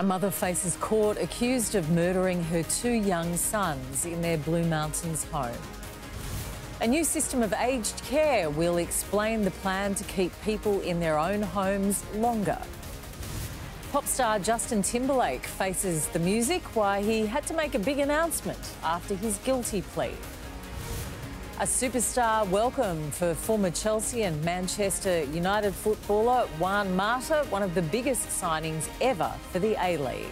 A mother faces court accused of murdering her two young sons in their Blue Mountains home. A new system of aged care will explain the plan to keep people in their own homes longer. Pop star Justin Timberlake faces the music why he had to make a big announcement after his guilty plea. A superstar welcome for former Chelsea and Manchester United footballer Juan Mata, one of the biggest signings ever for the A League.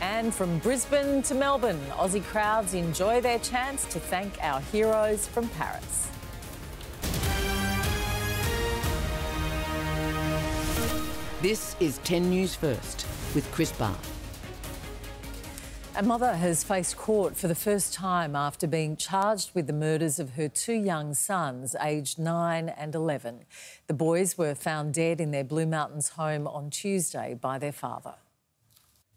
And from Brisbane to Melbourne, Aussie crowds enjoy their chance to thank our heroes from Paris. This is 10 News First with Chris Bath. A mother has faced court for the first time after being charged with the murders of her two young sons, aged 9 and 11. The boys were found dead in their Blue Mountains home on Tuesday by their father.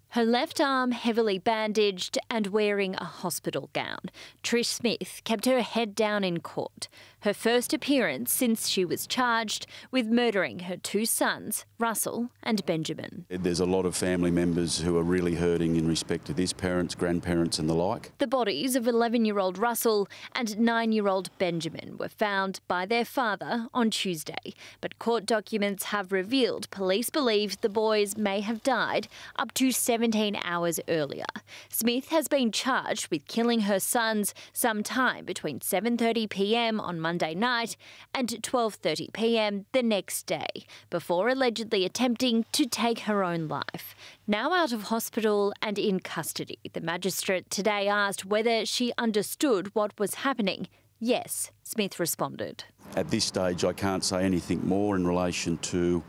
Her left arm heavily bandaged and wearing a hospital gown. Trish Smith kept her head down in court, her first appearance since she was charged with murdering her two sons, Russell and Benjamin. There's a lot of family members who are really hurting in respect to this, parents, grandparents, and the like. The bodies of 11 year old Russell and 9 year old Benjamin were found by their father on Tuesday, but court documents have revealed police believe the boys may have died up to 17 hours earlier. Smith has been charged with killing her sons sometime between 7:30 p.m. on Monday night and 12:30 p.m. the next day, before allegedly attempting to take her own life. Now out of hospital and in custody, the magistrate today asked whether she understood what was happening. Yes, Smith responded. At this stage, I can't say anything more in relation to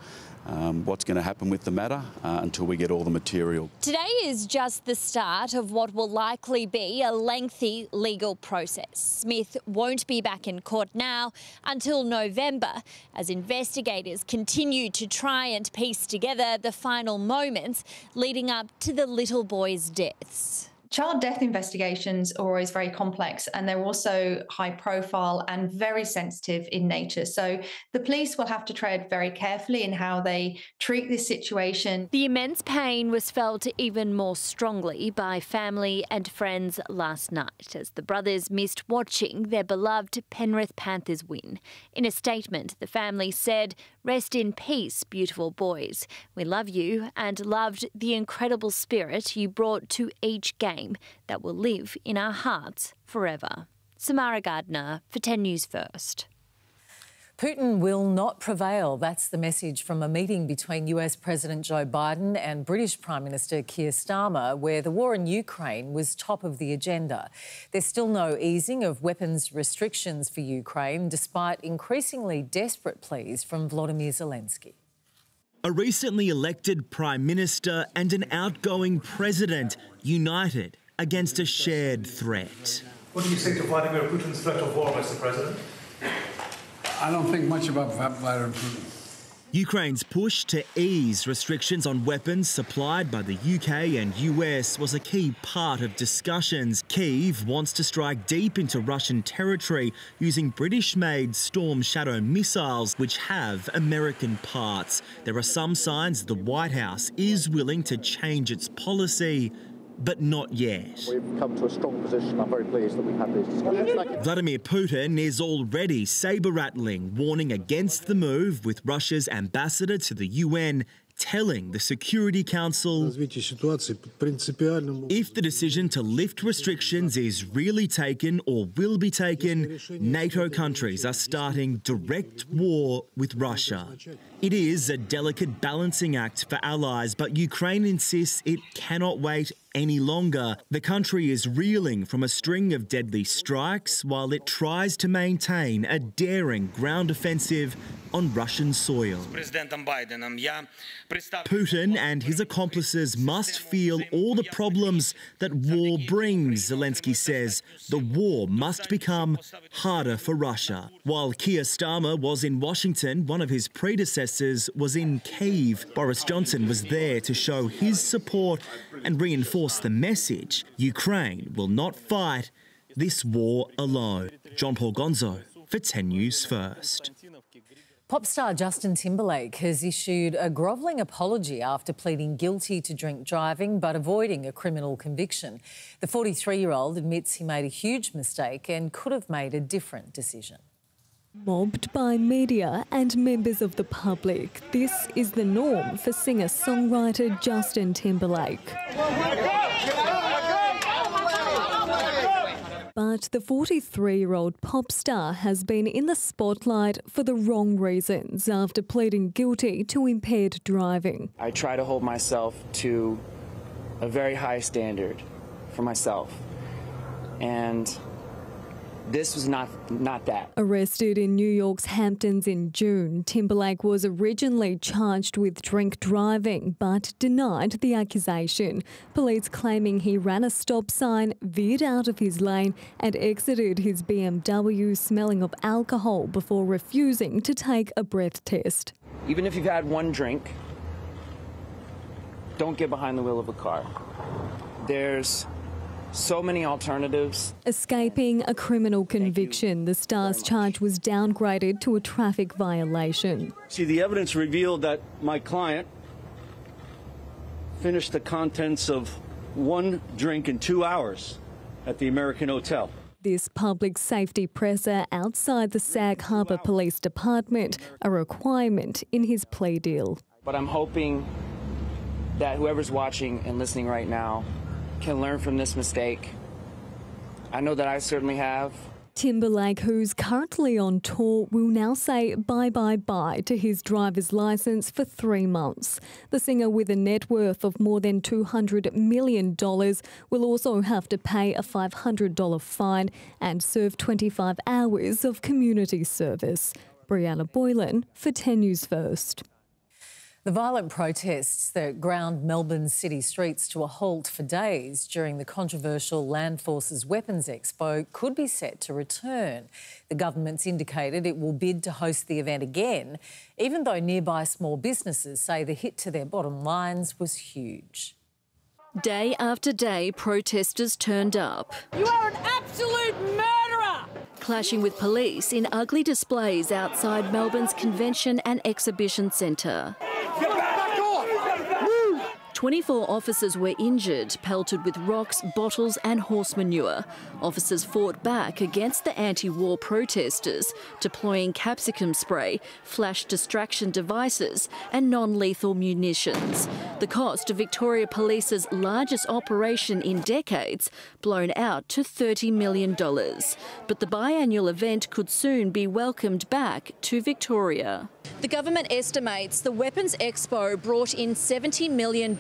um, what's going to happen with the matter uh, until we get all the material. Today is just the start of what will likely be a lengthy legal process. Smith won't be back in court now until November as investigators continue to try and piece together the final moments leading up to the little boy's deaths child death investigations are always very complex and they're also high profile and very sensitive in nature. So the police will have to tread very carefully in how they treat this situation. The immense pain was felt even more strongly by family and friends last night as the brothers missed watching their beloved Penrith Panthers win. In a statement, the family said, Rest in peace, beautiful boys. We love you and loved the incredible spirit you brought to each game that will live in our hearts forever. Samara Gardner for 10 News First. Putin will not prevail. That's the message from a meeting between US President Joe Biden and British Prime Minister Keir Starmer, where the war in Ukraine was top of the agenda. There's still no easing of weapons restrictions for Ukraine, despite increasingly desperate pleas from Volodymyr Zelensky. A recently elected Prime Minister and an outgoing President united against a shared threat. What do you say to Vladimir Putin's threat of war, Mr. President? I don't think much about Vladimir Putin. Ukraine's push to ease restrictions on weapons supplied by the UK and US was a key part of discussions. Kyiv wants to strike deep into Russian territory using British made Storm Shadow missiles, which have American parts. There are some signs the White House is willing to change its policy but not yet. We've come to a strong position. I'm very pleased that we've had these discussions. Vladimir Putin is already saber rattling, warning against the move with Russia's ambassador to the UN telling the Security Council if the decision to lift restrictions is really taken or will be taken, NATO countries are starting direct war with Russia. It is a delicate balancing act for allies, but Ukraine insists it cannot wait any longer. The country is reeling from a string of deadly strikes while it tries to maintain a daring ground offensive on Russian soil. Putin and his accomplices must feel all the problems that war brings, Zelensky says. The war must become harder for Russia. While Keir Starmer was in Washington, one of his predecessors was in Kiev. Boris Johnson was there to show his support and reinforce the message Ukraine will not fight this war alone. John Paul Gonzo for 10 News First. Pop star Justin Timberlake has issued a grovelling apology after pleading guilty to drink driving but avoiding a criminal conviction. The 43 year old admits he made a huge mistake and could have made a different decision. Mobbed by media and members of the public, this is the norm for singer songwriter Justin Timberlake. But the 43 year old pop star has been in the spotlight for the wrong reasons after pleading guilty to impaired driving. I try to hold myself to a very high standard for myself. And this was not not that. Arrested in New York's Hamptons in June, Timberlake was originally charged with drink driving but denied the accusation. Police claiming he ran a stop sign, veered out of his lane and exited his BMW smelling of alcohol before refusing to take a breath test. Even if you've had one drink, don't get behind the wheel of a car. There's so many alternatives. Escaping a criminal conviction, the star's charge was downgraded to a traffic violation. See, the evidence revealed that my client finished the contents of one drink in two hours at the American Hotel. This public safety presser outside the Sag Harbor Police Department, a requirement in his plea deal. But I'm hoping that whoever's watching and listening right now can learn from this mistake. I know that I certainly have. Timberlake, who's currently on tour, will now say bye bye bye to his driver's license for three months. The singer, with a net worth of more than $200 million, will also have to pay a $500 fine and serve 25 hours of community service. Brianna Boylan for 10 News First. The violent protests that ground Melbourne's city streets to a halt for days during the controversial Land Forces Weapons Expo could be set to return. The government's indicated it will bid to host the event again, even though nearby small businesses say the hit to their bottom lines was huge. Day after day, protesters turned up. You are an absolute murderer! Clashing with police in ugly displays outside Melbourne's Convention and Exhibition Centre. 24 officers were injured, pelted with rocks, bottles, and horse manure. Officers fought back against the anti war protesters, deploying capsicum spray, flash distraction devices, and non lethal munitions. The cost of Victoria Police's largest operation in decades blown out to $30 million. But the biannual event could soon be welcomed back to Victoria. The government estimates the Weapons Expo brought in $70 million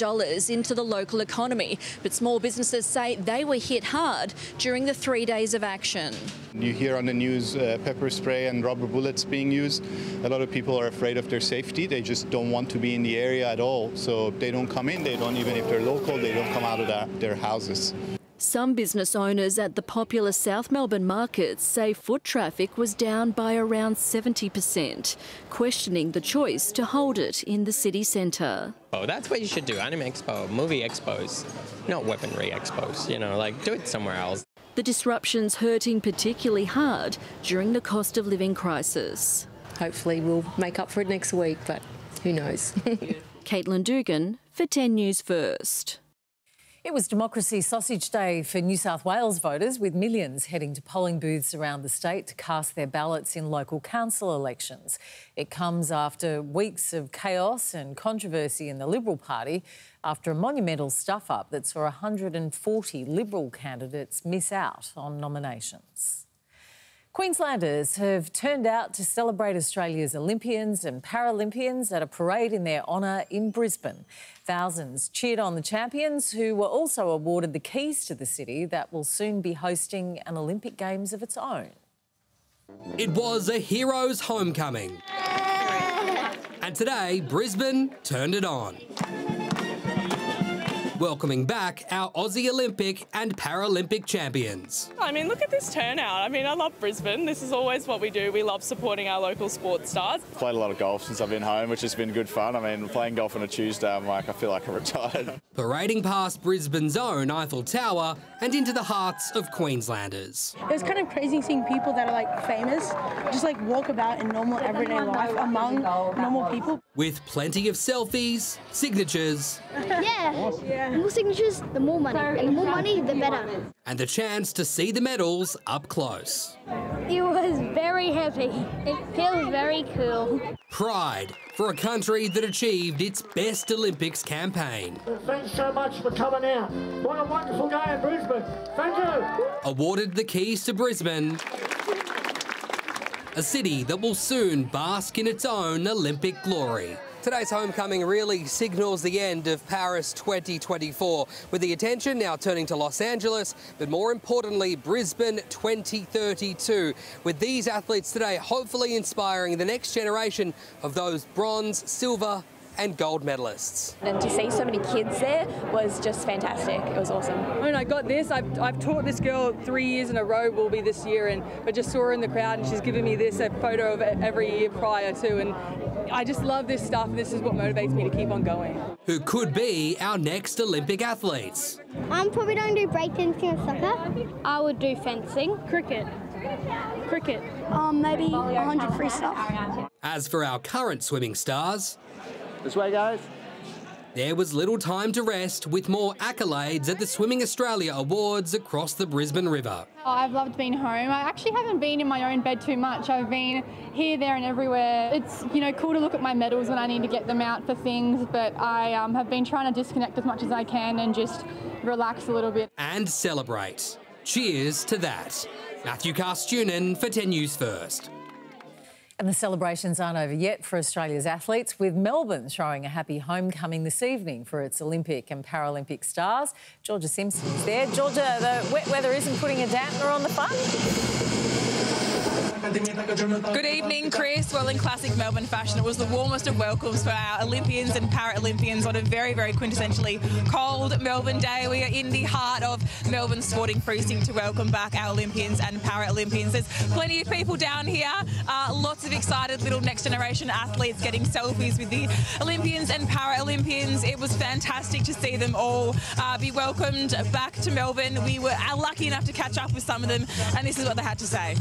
into the local economy, but small businesses say they were hit hard during the three days of action. You hear on the news uh, pepper spray and rubber bullets being used. A lot of people are afraid of their safety. They just don't want to be in the area at all. So they don't come in, they don't, even if they're local, they don't come out of their houses. Some business owners at the popular South Melbourne markets say foot traffic was down by around 70%, questioning the choice to hold it in the city centre. Oh, that's what you should do, anime expo, movie expos, not weaponry expos, you know, like do it somewhere else. The disruptions hurting particularly hard during the cost of living crisis. Hopefully we'll make up for it next week, but who knows. Caitlin Dugan for 10 News First. It was Democracy Sausage Day for New South Wales voters, with millions heading to polling booths around the state to cast their ballots in local council elections. It comes after weeks of chaos and controversy in the Liberal Party after a monumental stuff up that saw 140 Liberal candidates miss out on nominations. Queenslanders have turned out to celebrate Australia's Olympians and Paralympians at a parade in their honour in Brisbane. Thousands cheered on the champions, who were also awarded the keys to the city that will soon be hosting an Olympic Games of its own. It was a hero's homecoming. And today, Brisbane turned it on welcoming back our Aussie Olympic and Paralympic champions. I mean, look at this turnout. I mean, I love Brisbane. This is always what we do. We love supporting our local sports stars. Played a lot of golf since I've been home, which has been good fun. I mean, playing golf on a Tuesday, I'm like, I feel like I'm retired. Parading past Brisbane's own Eiffel Tower and into the hearts of Queenslanders. It was kind of crazy seeing people that are like famous just like walk about in normal everyday life among normal people. With plenty of selfies, signatures, Yeah. The more signatures, the more money. And the more money, the better. and the chance to see the medals up close. It was very heavy. It feels very cool. Pride for a country that achieved its best Olympics campaign. Thanks so much for coming out. What a wonderful day in Brisbane. Thank you. Awarded the keys to Brisbane, a city that will soon bask in its own Olympic glory. Today's homecoming really signals the end of Paris 2024, with the attention now turning to Los Angeles, but more importantly, Brisbane 2032, with these athletes today hopefully inspiring the next generation of those bronze, silver, and gold medalists. And to see so many kids there was just fantastic. It was awesome. When I got this, I've, I've taught this girl three years in a row will be this year, and I just saw her in the crowd, and she's given me this a photo of it every year prior to, and I just love this stuff. This is what motivates me to keep on going. Who could be our next Olympic athletes? I'm probably going to do breakdancing and soccer. I would do fencing. Cricket. Cricket. Um, maybe 100 freestyle. As for our current swimming stars, This way, guys. there was little time to rest with more accolades at the Swimming Australia Awards across the Brisbane River. Oh, I've loved being home. I actually haven't been in my own bed too much. I've been here, there, and everywhere. It's you know cool to look at my medals when I need to get them out for things, but I um, have been trying to disconnect as much as I can and just relax a little bit. And celebrate. Cheers to that. Matthew Carstunen for 10 News First. And the celebrations aren't over yet for Australia's athletes, with Melbourne showing a happy homecoming this evening for its Olympic and Paralympic stars. Georgia Simpson is there. Georgia, the wet weather isn't putting a dampener on the fun? Good evening, Chris. Well, in classic Melbourne fashion, it was the warmest of welcomes for our Olympians and Paralympians on a very, very quintessentially cold Melbourne day. We are in the heart of Melbourne Sporting Precinct to welcome back our Olympians and Paralympians. There's plenty of people down here, uh, lots of excited little next generation athletes getting selfies with the Olympians and Paralympians. It was fantastic to see them all uh, be welcomed back to Melbourne. We were lucky enough to catch up with some of them, and this is what they had to say.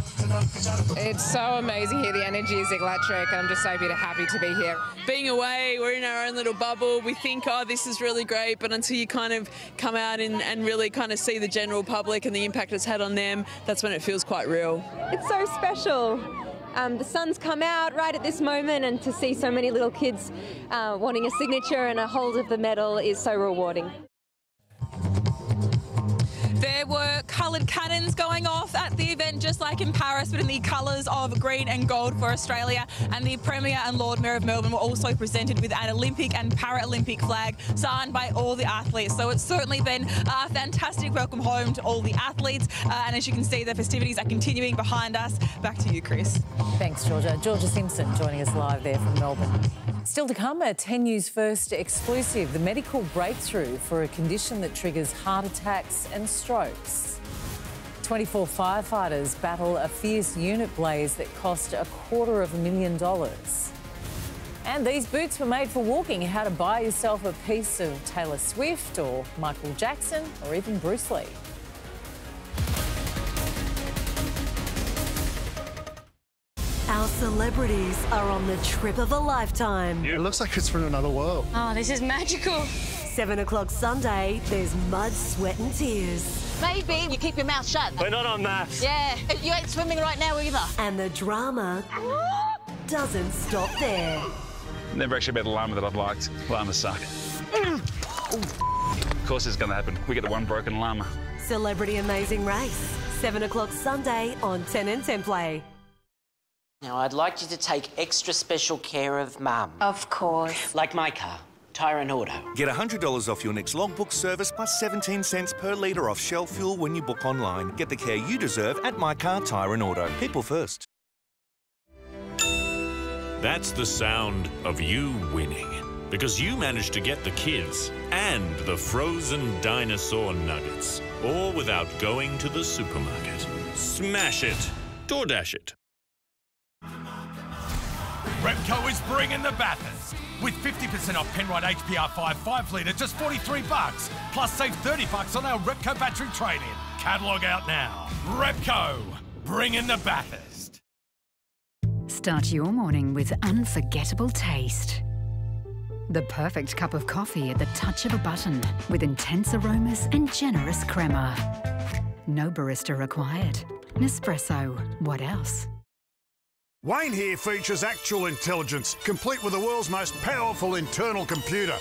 It's so amazing here. The energy is electric. I'm just so happy to be here. being away, we're in our own little bubble. We think, oh, this is really great, but until you kind of come out and, and really kind of see the general public and the impact it's had on them, that's when it feels quite real. It's so special. Um, the sun's come out right at this moment, and to see so many little kids uh, wanting a signature and a hold of the medal is so rewarding. There were coloured cannons going off at the event, just like in Paris, but in the colours of green and gold for Australia. And the Premier and Lord Mayor of Melbourne were also presented with an Olympic and Paralympic flag signed by all the athletes. So it's certainly been a fantastic welcome home to all the athletes. Uh, and as you can see, the festivities are continuing behind us. Back to you, Chris. Thanks, Georgia. Georgia Simpson joining us live there from Melbourne. Still to come, a 10 News First exclusive the medical breakthrough for a condition that triggers heart attacks and strokes. 24 firefighters battle a fierce unit blaze that cost a quarter of a million dollars. And these boots were made for walking. How to buy yourself a piece of Taylor Swift or Michael Jackson or even Bruce Lee. Our celebrities are on the trip of a lifetime. It looks like it's from another world. Oh, this is magical. Seven o'clock Sunday, there's mud, sweat, and tears. Maybe you keep your mouth shut. We're not on maths. Yeah, you ain't swimming right now either. And the drama doesn't stop there. Never actually met a llama that I've liked. Llamas suck. Of course it's going to happen. We get the one broken llama. Celebrity Amazing Race. Seven o'clock Sunday on 10 and 10 Play. Now, I'd like you to take extra special care of Mum. Of course. Like my car, Tyre and Auto. Get $100 off your next logbook service plus 17 cents per litre off Shell fuel when you book online. Get the care you deserve at My Car Tyre Auto. People first. That's the sound of you winning. because you managed to get the kids and the frozen dinosaur nuggets, all without going to the supermarket. Smash it! DoorDash it. Repco is bringing the Bathurst. With 50% off Penrite HPR 5 5 litre, just 43 bucks. Plus save 30 bucks on our Repco battery trade-in. Catalogue out now. Repco, bringing the Bathurst. Start your morning with unforgettable taste. The perfect cup of coffee at the touch of a button with intense aromas and generous crema. No barista required. Nespresso. What else? Wayne here features actual intelligence, complete with the world's most powerful internal computer.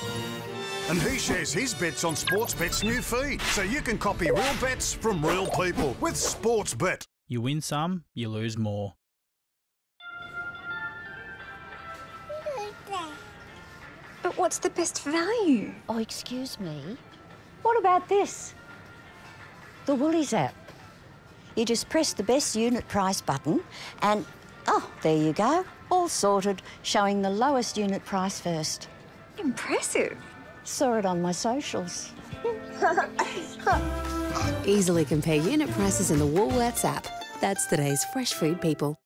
And he shares his bets on Sportsbet's new feed, so you can copy real bets from real people with Sportsbet. You win some, you lose more. But what's the best value? Oh, excuse me. What about this? The Woolies app. You just press the best unit price button and, oh, there you go. All sorted, showing the lowest unit price first. Impressive. Saw it on my socials. Easily compare unit prices in the Woolworths app. That's today's fresh food people.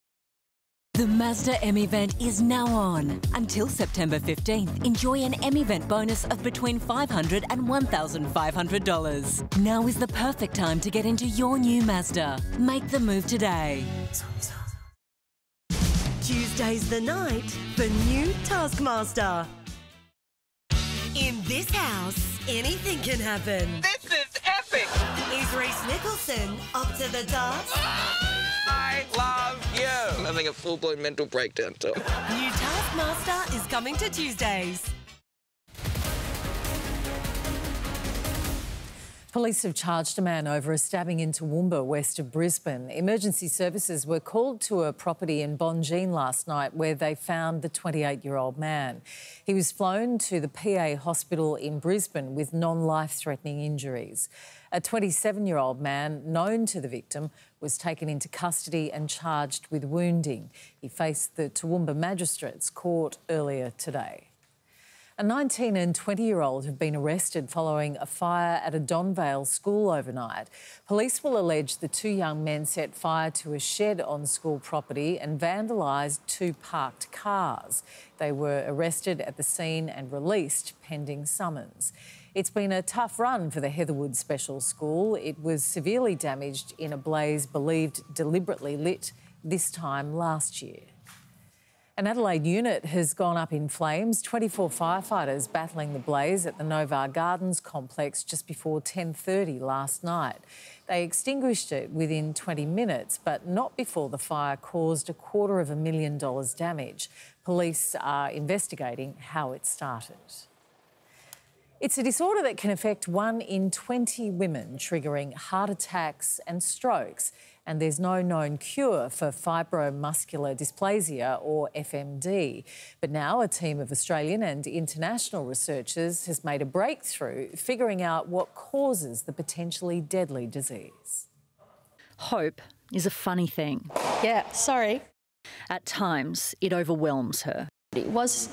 The Mazda M event is now on. Until September 15th, enjoy an M event bonus of between $500 and $1,500. Now is the perfect time to get into your new Mazda. Make the move today. Tuesday's the night for new Taskmaster. In this house, anything can happen. This is epic! Is Rhys Nicholson up to the task? I love you! I'm having a full blown mental breakdown, Tom. New Taskmaster is coming to Tuesdays. Police have charged a man over a stabbing in Toowoomba, west of Brisbane. Emergency services were called to a property in Bonjean last night where they found the 28 year old man. He was flown to the PA hospital in Brisbane with non life threatening injuries. A 27 year old man known to the victim was taken into custody and charged with wounding. He faced the Toowoomba Magistrates Court earlier today. A 19 and 20 year old have been arrested following a fire at a Donvale school overnight. Police will allege the two young men set fire to a shed on school property and vandalised two parked cars. They were arrested at the scene and released pending summons. It's been a tough run for the Heatherwood Special School. It was severely damaged in a blaze believed deliberately lit this time last year. An Adelaide unit has gone up in flames. 24 firefighters battling the blaze at the Novar Gardens complex just before 10:30 last night. They extinguished it within 20 minutes, but not before the fire caused a quarter of a million dollars damage. Police are investigating how it started. It's a disorder that can affect one in 20 women, triggering heart attacks and strokes. And there's no known cure for fibromuscular dysplasia or FMD. But now a team of Australian and international researchers has made a breakthrough figuring out what causes the potentially deadly disease. Hope is a funny thing. Yeah, sorry. At times, it overwhelms her. It was,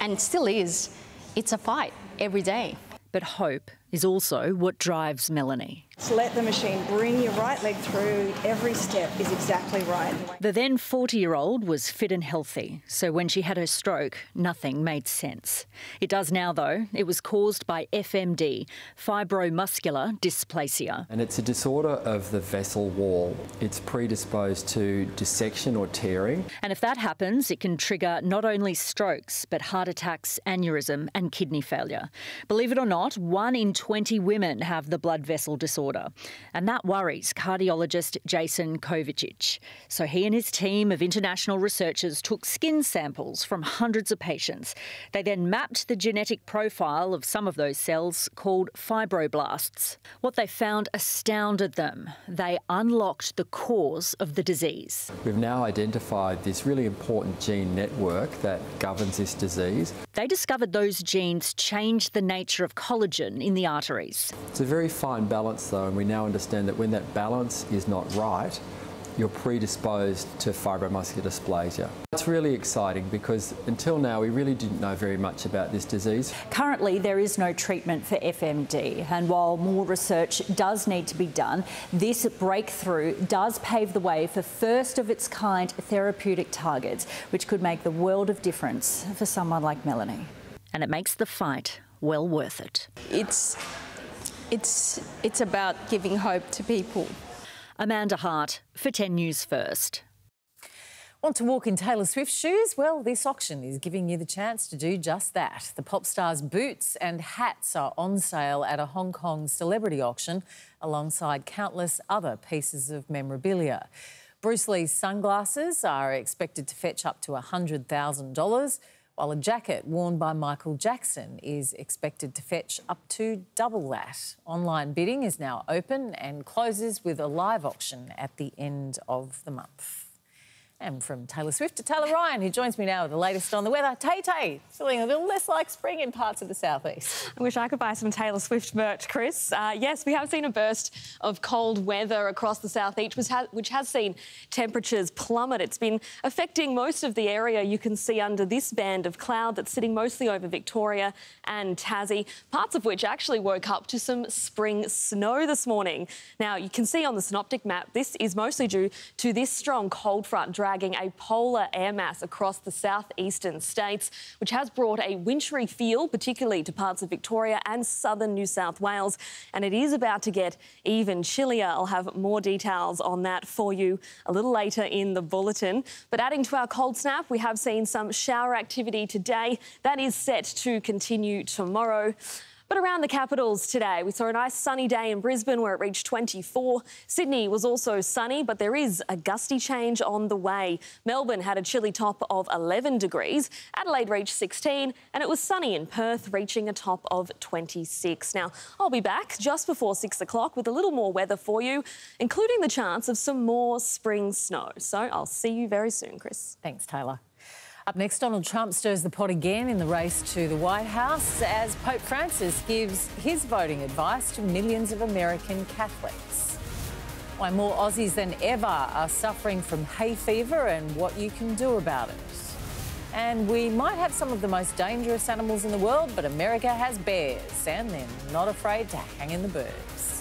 and still is, it's a fight every day. But hope is also what drives Melanie. Just let the machine bring your right leg through. Every step is exactly right. The then 40 year old was fit and healthy, so when she had her stroke, nothing made sense. It does now, though. It was caused by FMD, fibromuscular dysplasia. And it's a disorder of the vessel wall. It's predisposed to dissection or tearing. And if that happens, it can trigger not only strokes, but heart attacks, aneurysm, and kidney failure. Believe it or not, one in 20 women have the blood vessel disorder. And that worries cardiologist Jason Kovacic. So he and his team of international researchers took skin samples from hundreds of patients. They then mapped the genetic profile of some of those cells called fibroblasts. What they found astounded them. They unlocked the cause of the disease. We've now identified this really important gene network that governs this disease. They discovered those genes change the nature of collagen in the arteries. It's a very fine balance, though, and we now understand that when that balance is not right, you're predisposed to fibromuscular dysplasia. It's really exciting because until now we really didn't know very much about this disease. Currently, there is no treatment for FMD, and while more research does need to be done, this breakthrough does pave the way for first of its kind therapeutic targets, which could make the world of difference for someone like Melanie. And it makes the fight well worth it. It's it's it's about giving hope to people. Amanda Hart for 10 News First. Want to walk in Taylor Swift's shoes? Well, this auction is giving you the chance to do just that. The pop star's boots and hats are on sale at a Hong Kong celebrity auction alongside countless other pieces of memorabilia. Bruce Lee's sunglasses are expected to fetch up to $100,000 while a jacket worn by Michael Jackson is expected to fetch up to double that. Online bidding is now open and closes with a live auction at the end of the month. And from Taylor Swift to Taylor Ryan, who joins me now with the latest on the weather. Tay Tay, feeling a little less like spring in parts of the southeast. I wish I could buy some Taylor Swift merch, Chris. Uh, yes, we have seen a burst of cold weather across the southeast, which has, which has seen temperatures plummet. It's been affecting most of the area you can see under this band of cloud that's sitting mostly over Victoria and Tassie, parts of which actually woke up to some spring snow this morning. Now, you can see on the synoptic map, this is mostly due to this strong cold front dragging a polar air mass across the southeastern states, which has brought a wintry feel, particularly to parts of Victoria and southern New South Wales. And it is about to get even chillier. I'll have more details on that for you a little later in the bulletin. But adding to our cold snap, we have seen some shower activity today. That is set to continue tomorrow. But around the capitals today, we saw a nice sunny day in Brisbane where it reached 24. Sydney was also sunny, but there is a gusty change on the way. Melbourne had a chilly top of 11 degrees. Adelaide reached 16, and it was sunny in Perth, reaching a top of 26. Now, I'll be back just before 6 o'clock with a little more weather for you, including the chance of some more spring snow. So I'll see you very soon, Chris. Thanks, Taylor. Up next, Donald Trump stirs the pot again in the race to the White House as Pope Francis gives his voting advice to millions of American Catholics. Why more Aussies than ever are suffering from hay fever and what you can do about it. And we might have some of the most dangerous animals in the world, but America has bears, and they're not afraid to hang in the burbs.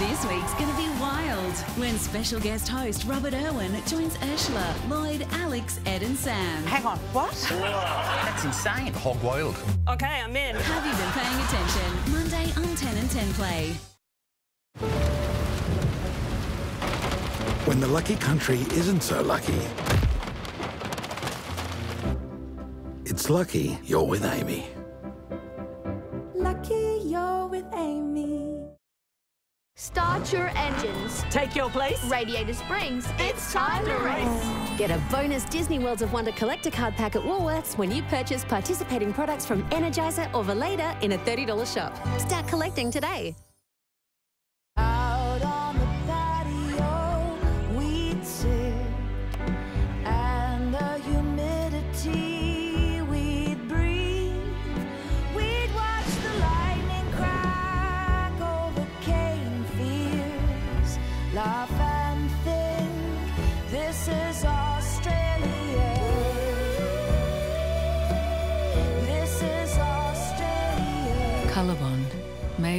This week's going to be wild when special guest host Robert Irwin joins Ursula, Lloyd, Alex, Ed, and Sam. Hang on, what? That's insane. Hog wild. Okay, I'm in. Have you been paying attention? Monday on 10 and 10 Play. When the lucky country isn't so lucky, it's lucky you're with Amy. Lucky you're with Amy. Start your engines. Take your place. Radiator Springs. It's time to race. Get a bonus Disney Worlds of Wonder collector card pack at Woolworths when you purchase participating products from Energizer or Vileda in a $30 shop. Start collecting today.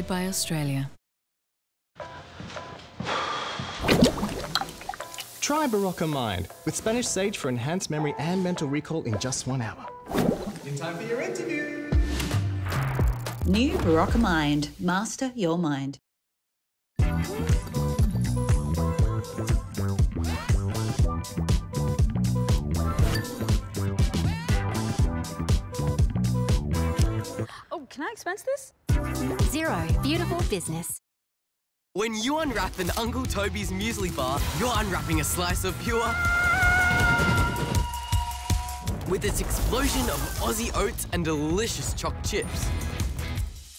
Made by Australia. Try Berocca Mind with Spanish Sage for enhanced memory and mental recall in just one hour. In time for your interview. New Berocca Mind. Master your mind. Oh, can I expense this? Zero. Beautiful business. When you unwrap an Uncle Toby's muesli bar, you're unwrapping a slice of pure. With its explosion of Aussie oats and delicious choc chips.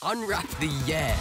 Unwrap the yeah.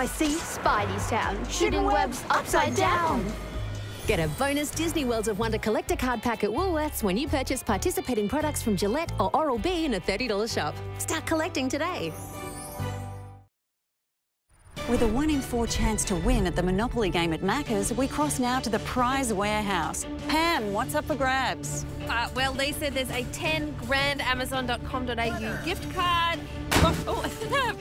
NYC Spidey's Town, shooting webs upside down. Get a bonus Disney Worlds of Wonder collector card pack at Woolworths when you purchase participating products from Gillette or Oral-B in a $30 shop. Start collecting today. With a one in four chance to win at the Monopoly game at Macca's, we cross now to the prize warehouse. Pam, what's up for grabs? Uh, well, Lisa, there's a 10 grand Amazon.com.au gift card. Oh,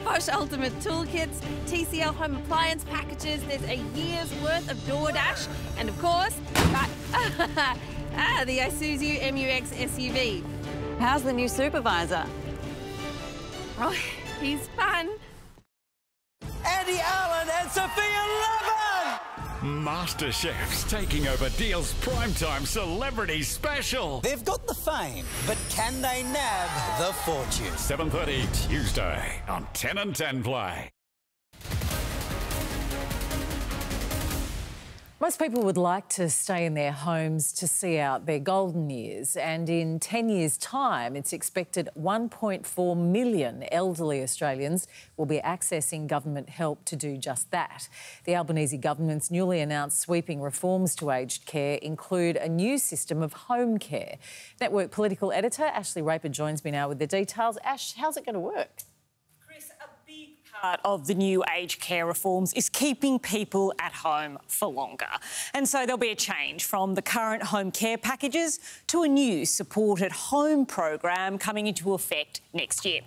Bosch Ultimate Toolkits, TCL home appliance packages. There's a year's worth of DoorDash, and of course, ah, the Isuzu MUX SUV. How's the new supervisor? Oh, he's fun. Andy Allen and Sofia Levin! Master Chefs taking over Deal's primetime celebrity special. They've got the fame, but can they nab the fortune? 7.30 Tuesday on 10 and 10 Play. Most people would like to stay in their homes to see out their golden years, and in 10 years' time, it's expected 1.4 million elderly Australians will be accessing government help to do just that. The Albanese government's newly announced sweeping reforms to aged care include a new system of home care. Network political editor Ashley Raper joins me now with the details. Ash, how's it going to work? Part of the new aged care reforms is keeping people at home for longer. And so there'll be a change from the current home care packages to a new supported home program coming into effect next year.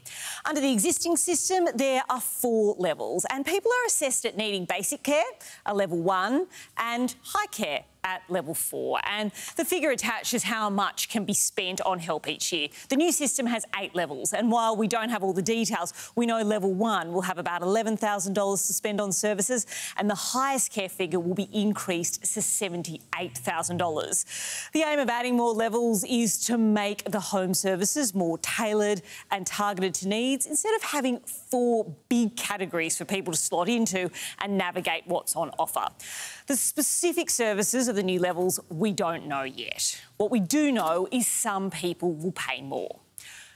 Under the existing system, there are four levels, and people are assessed at needing basic care, a level one, and high care, at level four. And the figure attached is how much can be spent on help each year. The new system has eight levels, and while we don't have all the details, we know level one will have about $11,000 to spend on services, and the highest care figure will be increased to $78,000. The aim of adding more levels is to make the home services more tailored and targeted to needs instead of having four big categories for people to slot into and navigate what's on offer. The specific services the new levels we don't know yet. What we do know is some people will pay more.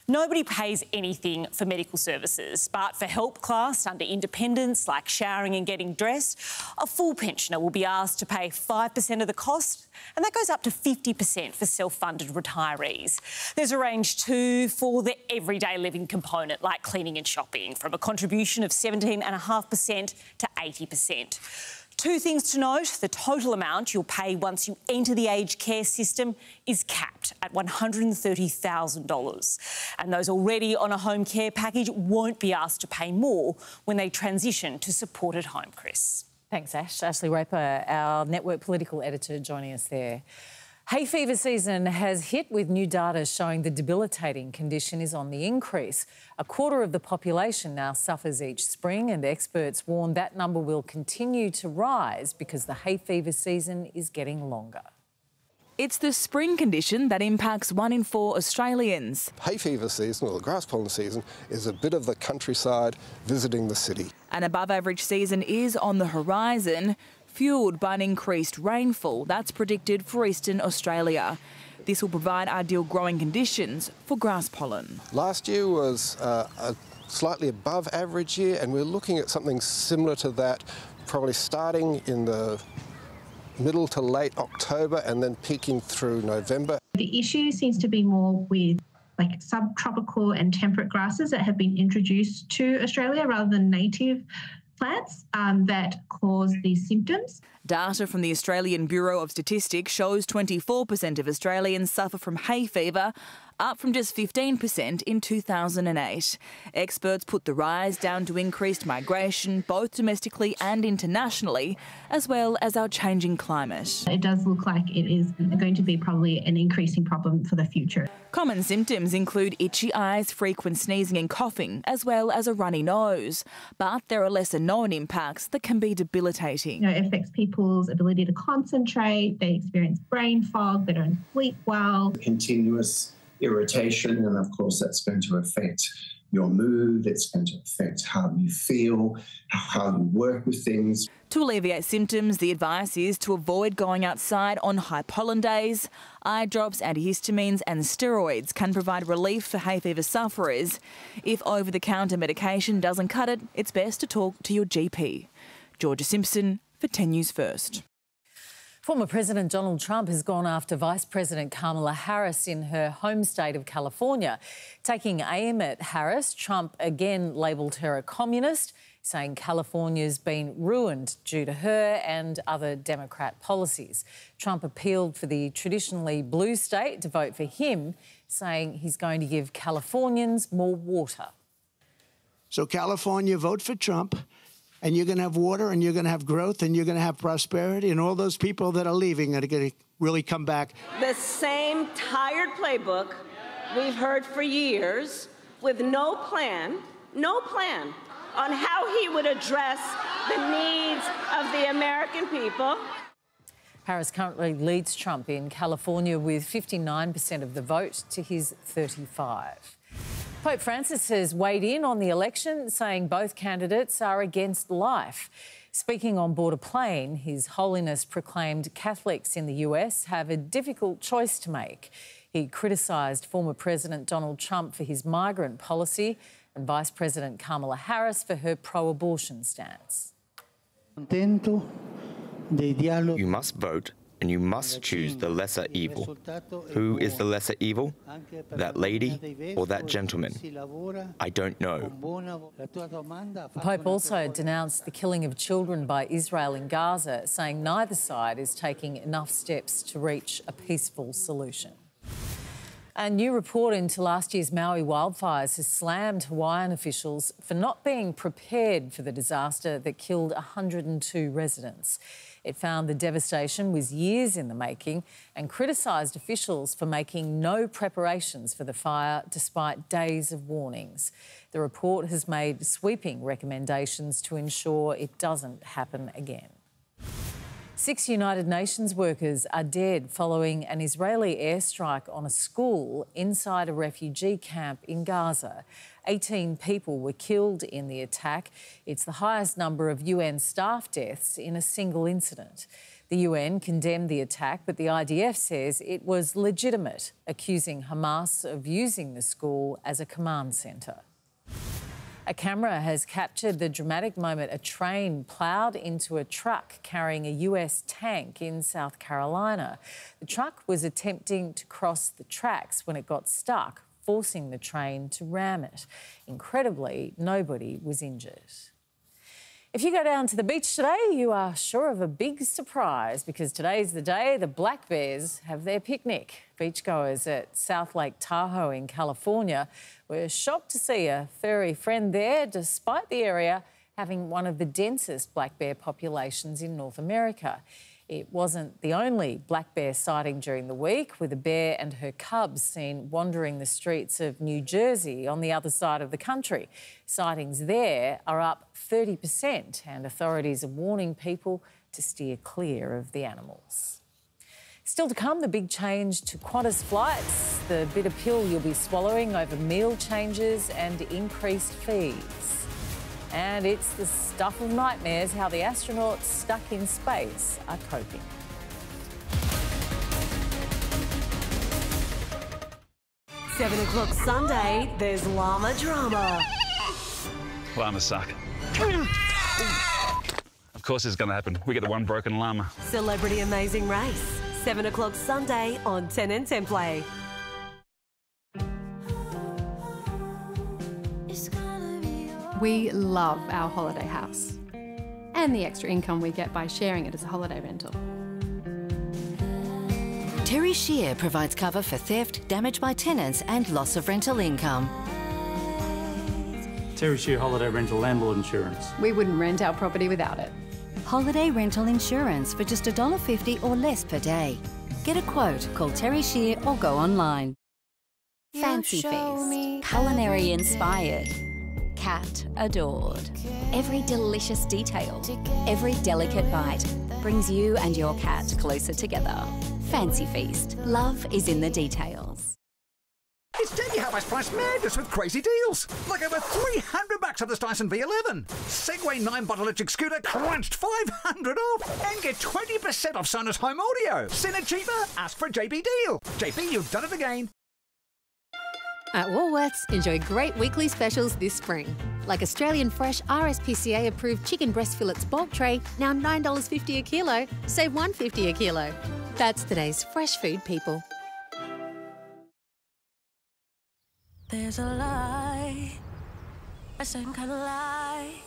Nobody pays anything for medical services, but for help class under independence, like showering and getting dressed, a full pensioner will be asked to pay 5% of the cost, and that goes up to 50% for self funded retirees. There's a range too for the everyday living component, like cleaning and shopping, from a contribution of 17.5% to 80%. Two things to note the total amount you'll pay once you enter the aged care system is capped at $130,000. And those already on a home care package won't be asked to pay more when they transition to supported home, Chris. Thanks, Ash. Ashley Raper, our network political editor, joining us there. Hay fever season has hit with new data showing the debilitating condition is on the increase. A quarter of the population now suffers each spring, and experts warn that number will continue to rise because the hay fever season is getting longer. It's the spring condition that impacts one in four Australians. Hay fever season, or the grass pollen season, is a bit of the countryside visiting the city. An above average season is on the horizon fuelled by an increased rainfall that's predicted for eastern Australia. This will provide ideal growing conditions for grass pollen. Last year was uh, a slightly above average year, and we're looking at something similar to that, probably starting in the middle to late October and then peaking through November. The issue seems to be more with like subtropical and temperate grasses that have been introduced to Australia rather than native plants um, that cause these symptoms. Data from the Australian Bureau of Statistics shows 24% of Australians suffer from hay fever, up from just 15% in 2008. Experts put the rise down to increased migration, both domestically and internationally, as well as our changing climate. It does look like it is going to be probably an increasing problem for the future. Common symptoms include itchy eyes, frequent sneezing and coughing, as well as a runny nose. But there are lesser known impacts that can be debilitating. You know, it affects people's ability to concentrate, they experience brain fog, they don't sleep well. Continuous irritation, and of course, that's going to affect your mood, it's going to affect how you feel, how you work with things. To alleviate symptoms, the advice is to avoid going outside on high pollen days. Eye drops, antihistamines, and steroids can provide relief for hay fever sufferers. If over the counter medication doesn't cut it, it's best to talk to your GP. Georgia Simpson for 10 News First. Former President Donald Trump has gone after Vice President Kamala Harris in her home state of California. Taking aim at Harris, Trump again labelled her a communist, saying California's been ruined due to her and other Democrat policies. Trump appealed for the traditionally blue state to vote for him, saying he's going to give Californians more water. So, California, vote for Trump and you're going to have water and you're going to have growth and you're going to have prosperity and all those people that are leaving are going to really come back. The same tired playbook we've heard for years with no plan, no plan on how he would address the needs of the American people. Harris currently leads Trump in California with 59% of the vote to his 35. Pope Francis has weighed in on the election, saying both candidates are against life. Speaking on board a plane, His Holiness proclaimed Catholics in the US have a difficult choice to make. He criticised former President Donald Trump for his migrant policy and Vice President Kamala Harris for her pro abortion stance. You must vote and you must choose the lesser evil. Who is the lesser evil? That lady or that gentleman? I don't know. The Pope also denounced the killing of children by Israel in Gaza, saying neither side is taking enough steps to reach a peaceful solution. A new report into last year's Maui wildfires has slammed Hawaiian officials for not being prepared for the disaster that killed 102 residents. It found the devastation was years in the making and criticised officials for making no preparations for the fire despite days of warnings. The report has made sweeping recommendations to ensure it doesn't happen again. Six United Nations workers are dead following an Israeli airstrike on a school inside a refugee camp in Gaza. 18 people were killed in the attack. It's the highest number of UN staff deaths in a single incident. The UN condemned the attack, but the IDF says it was legitimate, accusing Hamas of using the school as a command centre. A camera has captured the dramatic moment a train ploughed into a truck carrying a US tank in South Carolina. The truck was attempting to cross the tracks when it got stuck, forcing the train to ram it. Incredibly, nobody was injured. If you go down to the beach today, you are sure of a big surprise because today's the day the black bears have their picnic. Beachgoers at South Lake Tahoe in California were shocked to see a furry friend there, despite the area having one of the densest black bear populations in North America. It wasn't the only black bear sighting during the week, with a bear and her cubs seen wandering the streets of New Jersey on the other side of the country. Sightings there are up 30%, and authorities are warning people to steer clear of the animals. Still to come, the big change to Qantas flights, the bitter pill you'll be swallowing over meal changes and increased fees. And it's the stuff of nightmares how the astronauts stuck in space are coping. Seven o'clock Sunday, there's llama drama. Llamas suck. of course it's going to happen. We get the one broken llama. Celebrity Amazing Race. Seven o'clock Sunday on 10 and 10 Play. We love our holiday house and the extra income we get by sharing it as a holiday rental. Terri Scheer provides cover for theft, damage by tenants, and loss of rental income. Terri Scheer Holiday Rental Landlord Insurance. We wouldn't rent our property without it. Holiday rental insurance for just $1.50 or less per day. Get a quote, call Terri Scheer or go online. Fancy Feast, culinary inspired cat adored. Every delicious detail, every delicate bite brings you and your cat closer together. Fancy Feast. Love is in the details. It's Debbie lowest price madness with crazy deals. Like over 300 bucks off this Dyson V11. Segway Ninebot electric scooter crunched 500 off. And get 20% off Sonos Home Audio. Seen it cheaper? Ask for a JB deal. JB, you've done it again. At Woolworths, enjoy great weekly specials this spring. Like Australian Fresh RSPCA approved chicken breast fillets bulk tray, now $9.50 a kilo, save $1.50 a kilo. That's today's fresh food people. There's a lie, a certain kind of light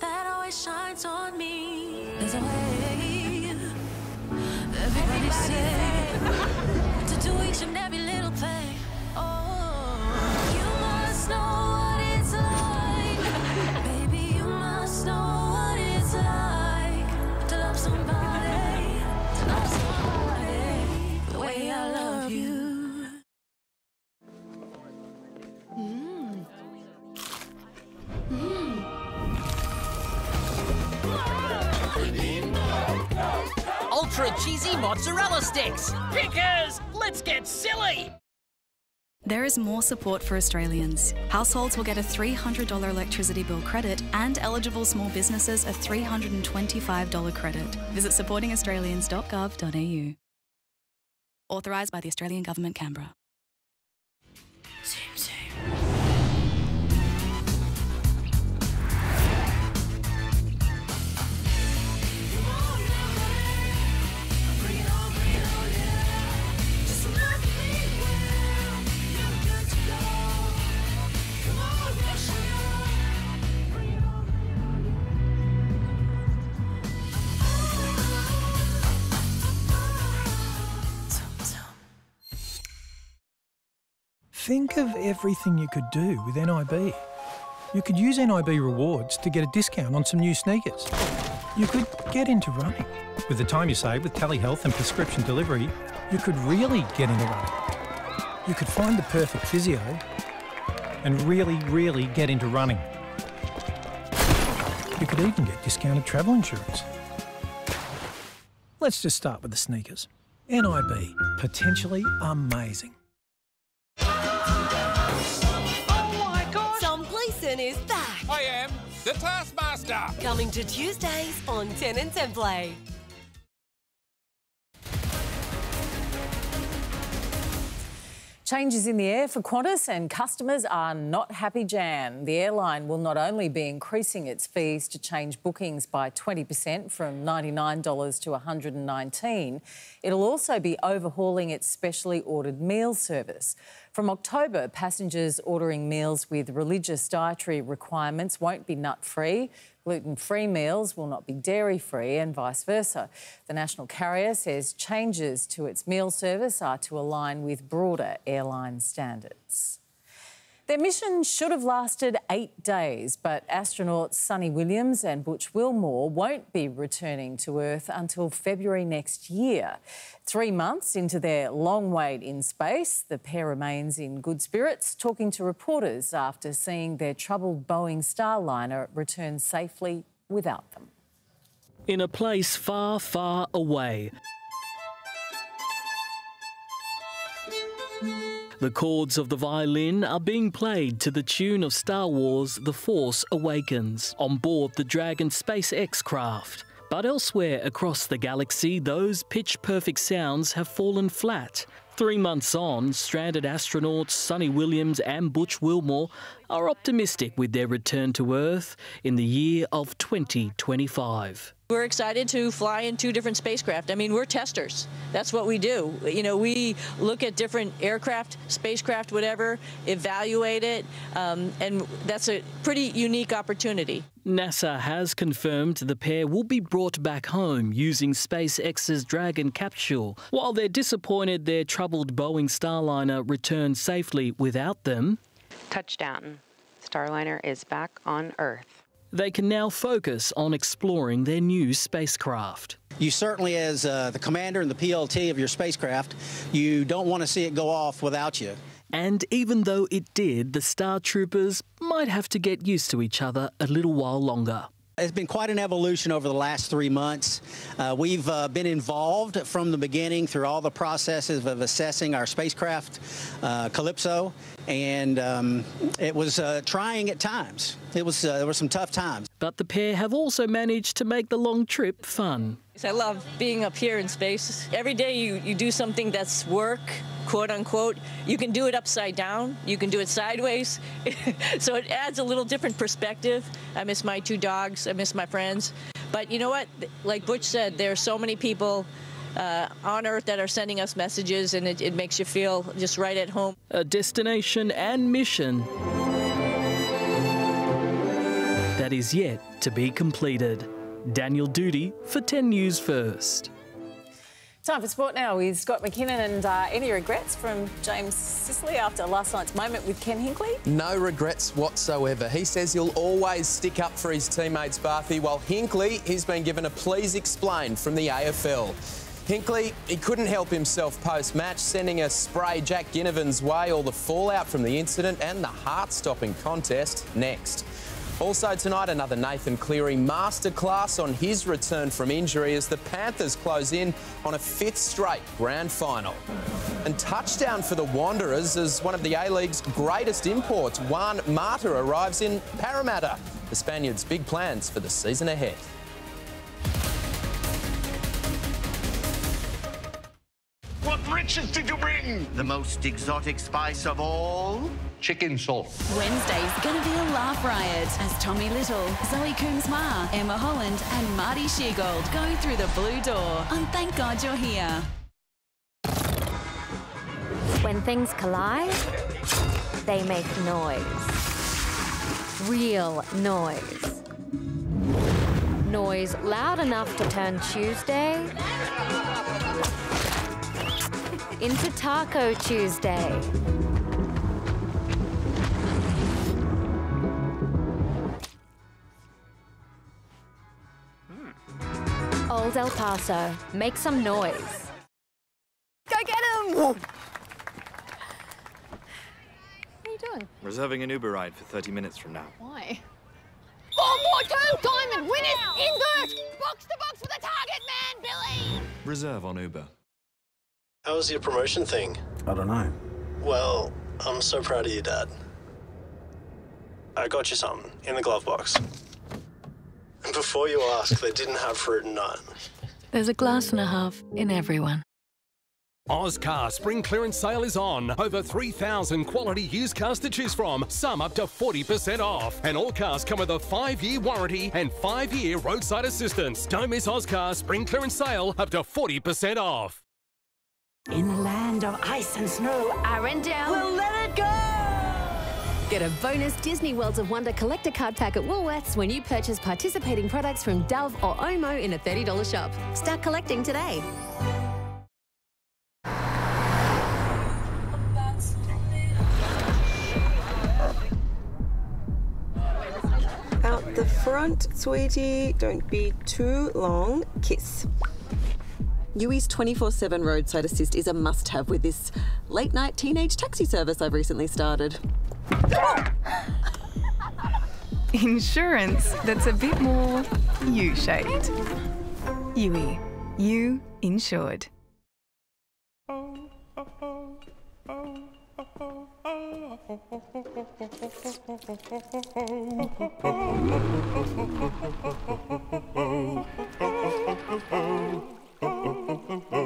that always shines on me. There's a way, everybody say, to do each and every little thing. Oh, Ultra cheesy mozzarella sticks. Pickers, let's get silly. There is more support for Australians. Households will get a $300 electricity bill credit and eligible small businesses a $325 credit. Visit supportingaustralians.gov.au. Authorised by the Australian Government, Canberra. Think of everything you could do with NIB. You could use NIB rewards to get a discount on some new sneakers. You could get into running. With the time you save with telehealth and prescription delivery, you could really get into running. You could find the perfect physio and really, really get into running. You could even get discounted travel insurance. Let's just start with the sneakers. NIB, potentially amazing. The Taskmaster. Coming to Tuesdays on 10 and 10 Play. Changes in the air for Qantas and customers are not happy, Jan. The airline will not only be increasing its fees to change bookings by 20% from $99 to $119, it'll also be overhauling its specially ordered meal service. From October, passengers ordering meals with religious dietary requirements won't be nut-free. Gluten-free meals will not be dairy-free and vice versa. The national carrier says changes to its meal service are to align with broader airline standards. Their mission should have lasted eight days, but astronauts Suni Williams and Butch Wilmore won't be returning to Earth until February next year. Three months into their long wait in space, the pair remains in good spirits, talking to reporters after seeing their troubled Boeing Starliner return safely without them. In a place far, far away, The chords of the violin are being played to the tune of Star Wars The Force Awakens on board the Dragon SpaceX craft. But elsewhere across the galaxy, those pitch perfect sounds have fallen flat. Three months on, stranded astronauts Suni Williams and Butch Wilmore are optimistic with their return to Earth in the year of 2025. We're excited to fly in two different spacecraft. I mean, we're testers. That's what we do. You know, we look at different aircraft, spacecraft, whatever, evaluate it, um, and that's a pretty unique opportunity. NASA has confirmed the pair will be brought back home using SpaceX's Dragon capsule. While they're disappointed their troubled Boeing Starliner returned safely without them, Touchdown. Starliner is back on Earth. they can now focus on exploring their new spacecraft. You certainly, as uh, the commander and the PLT of your spacecraft, you don't want to see it go off without you. And even though it did, the Star Troopers might have to get used to each other a little while longer. It's been quite an evolution over the last three months. Uh, we've uh, been involved from the beginning through all the processes of assessing our spacecraft, uh, Calypso, and um, it was uh, trying at times. It was uh, there were some tough times. But the pair have also managed to make the long trip fun. I love being up here in space. Every day you, you do something that's work, quote unquote. You can do it upside down, you can do it sideways. so it adds a little different perspective. I miss my two dogs, I miss my friends. But you know what? Like Butch said, there are so many people uh, on Earth that are sending us messages, and it, it makes you feel just right at home. A destination and mission that is yet to be completed. Daniel Duty for 10 News First. Time for sport now with Scott Mackinnon and uh, any regrets from James Sicily after last night's moment with Ken Hinkley? No regrets whatsoever. He says he'll always stick up for his teammates, Barthy, while Hinkley, he's been given a please explain from the AFL. Hinkley, he couldn't help himself post-match, sending a spray Jack Ginnivan's way, all the fallout from the incident and the heart-stopping contest next. Also tonight, another Nathan Cleary masterclass on his return from injury as the Panthers close in on a fifth straight grand final. And touchdown for the Wanderers as one of the A-League's greatest imports, Juan Mata, arrives in Parramatta. The Spaniards' big plans for the season ahead. What riches did you bring? The most exotic spice of all? Chicken salt. Wednesday's gonna be a laugh riot as Tommy Little, Zoe Coombs Marr, Emma Holland and Marty Sheargold go through the blue door And Thank God You're Here. When things collide, they make noise. Real noise. Noise loud enough to turn Tuesday into Taco Tuesday. Hmm. Old El Paso, make some noise. Go get him! What are you doing? Reserving an Uber ride for 30 minutes from now. Why? Four more two diamond winners invert! Box to box for the target man, Billy! Reserve on Uber. How was your promotion thing? I don't know. Well, I'm so proud of you, Dad. I got you something in the glove box. Before you ask, they didn't have fruit and nut. There's a glass and a half in everyone. Ozcar spring clearance sale is on. Over 3,000 quality used cars to choose from, some up to 40% off. And all cars come with a five year warranty and five year roadside assistance. Don't miss Ozcar spring clearance sale up to 40% off. In the land of ice and snow, Arendelle will let it go! Get a bonus Disney Worlds of Wonder collector card pack at Woolworths when you purchase participating products from Dove or Omo in a $30 shop. Start collecting today. Out the front, sweetie. Don't be too long. Kiss. Youi's 24 7 roadside assist is a must have with this late night teenage taxi service I've recently started. Insurance that's a bit more U shaped. Youi. You insured.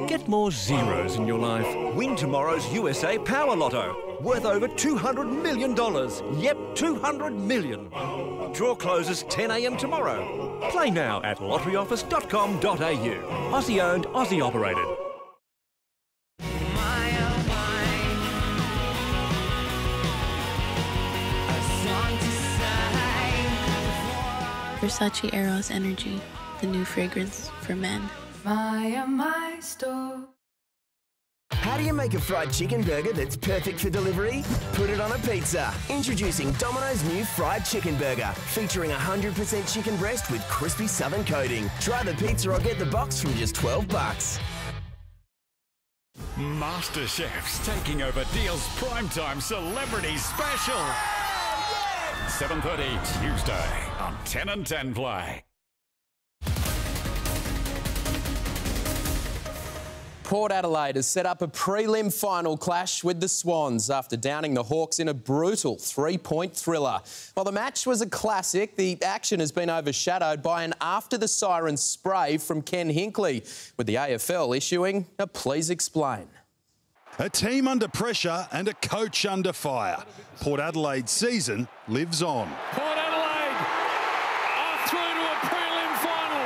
Get more zeros in your life. Win tomorrow's USA Power Lotto, worth over $200 million. Yep, 200 million. Draw closes 10 a.m. tomorrow. Play now at lotteryoffice.com.au. Aussie owned, Aussie operated. Versace Eros Energy, the new fragrance for men. My, my store. How do you make a fried chicken burger that's perfect for delivery? Put it on a pizza. Introducing Domino's new fried chicken burger, featuring 100% chicken breast with crispy southern coating. Try the pizza or get the box from just 12 bucks. MasterChef's taking over Deal's primetime celebrity special. 7.30 Tuesday on 10 and 10 Play. Port Adelaide has set up a prelim final clash with the Swans after downing the Hawks in a brutal three-point thriller. While the match was a classic, the action has been overshadowed by an after-the-siren spray from Ken Hinkley, with the AFL issuing a please explain. A team under pressure and a coach under fire. Port Adelaide's season lives on. Port Adelaide are through to a prelim final.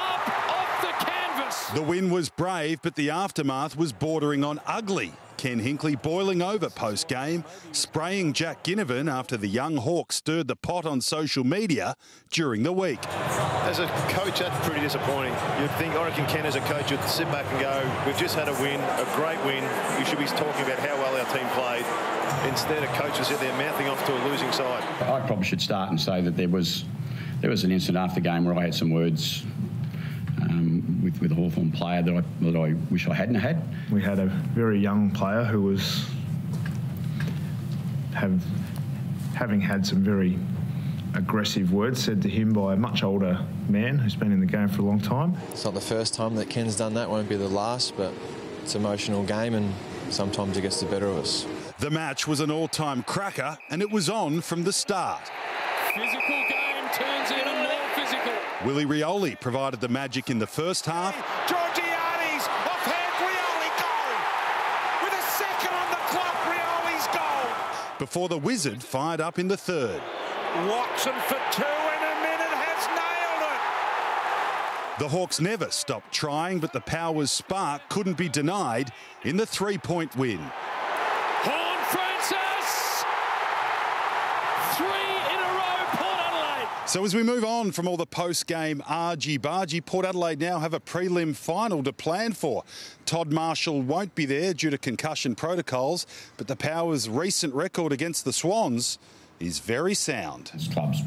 Up off the canvas. The win was brave, but the aftermath was bordering on ugly. Ken Hinkley boiling over post game, spraying Jack Ginnivan after the young Hawk stirred the pot on social media during the week. As a coach, that's pretty disappointing. You'd think, I reckon Ken as a coach would sit back and go, we've just had a win, a great win. We should be talking about how well our team played. Instead, a coach is sit there mouthing off to a losing side. I probably should start and say that there was there was an incident after the game where I had some words um, with, with a Hawthorn player that I, that I wish I hadn't had. We had a very young player who was have, having had some very aggressive words said to him by a much older man who's been in the game for a long time. It's not the first time that Ken's done that, won't be the last, but it's an emotional game and sometimes it gets the better of us. The match was an all-time cracker and it was on from the start. Physical game turns even more physical. Willie Rioli provided the magic in the first half. Georgiades off-hand Rioli goal. With a second on the clock, Rioli's goal. Before the Wizard fired up in the third. Watson for two in a minute has nailed it. The Hawks never stopped trying, but the Powers' spark couldn't be denied in the three-point win. Horn Francis. Three in a row, Port Adelaide. So as we move on from all the post-game argy-bargy, Port Adelaide now have a prelim final to plan for. Todd Marshall won't be there due to concussion protocols, but the Powers' recent record against the Swans is very sound. This club's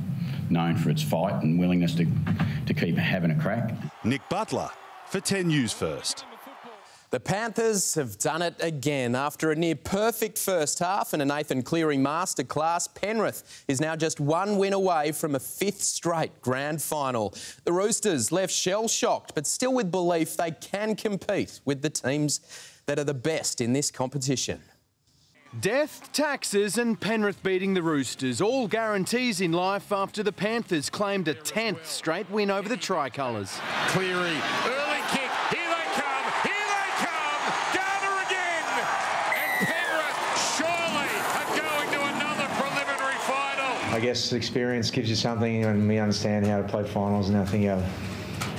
known for its fight and willingness to, to keep having a crack. Nick Butler for 10 News First. The Panthers have done it again. After a near perfect first half and a Nathan Cleary masterclass, Penrith is now just one win away from a fifth straight grand final. The Roosters left shell-shocked, but still with belief they can compete with the teams that are the best in this competition. Death, taxes, and Penrith beating the Roosters, all guarantees in life after the Panthers claimed a 10th straight win over the Tricolours. Cleary, early kick, here they come, here they come, Garner again, and Penrith surely are going to another preliminary final. I guess experience gives you something, and we understand how to play finals, and I think our,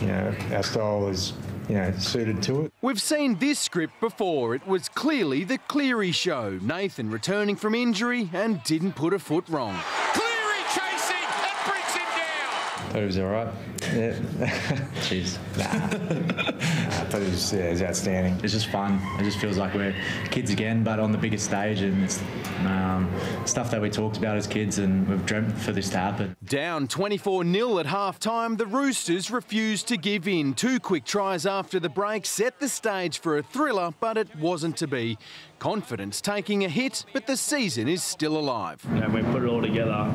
you know, our style is, you know, suited to it. We've seen this script before. It was clearly the Cleary show. Nathan returning from injury and didn't put a foot wrong. Cleary chasing and brings him down. Thought it was all right. Yeah. Jeez. Nah. I thought it was, yeah, it was outstanding. It's just fun. It just feels like we're kids again, but on the biggest stage, and it's um, stuff that we talked about as kids, and we've dreamt for this to happen. Down 24 0 at half time, the Roosters refused to give in. Two quick tries after the break set the stage for a thriller, but it wasn't to be. Confidence taking a hit, but the season is still alive. You know, we put it all together.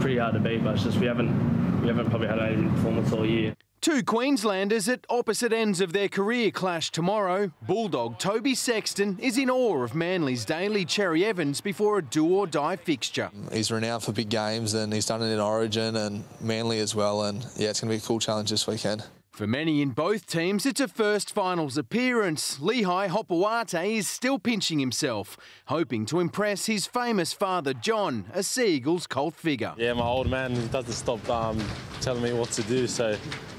Pretty hard to beat, but it's just we haven't we haven't probably had any performance all year. Two Queenslanders at opposite ends of their career clash tomorrow. Bulldog Toby Sexton is in awe of Manly's Daly Cherry-Evans before a do or die fixture. He's renowned for big games and he's done it in Origin and Manly as well. And yeah, it's going to be a cool challenge this weekend. For many in both teams, it's a first finals appearance. Lehi Hopoate is still pinching himself, hoping to impress his famous father, John, a Seagulls cult figure. Yeah, my old man doesn't stop um, telling me what to do, so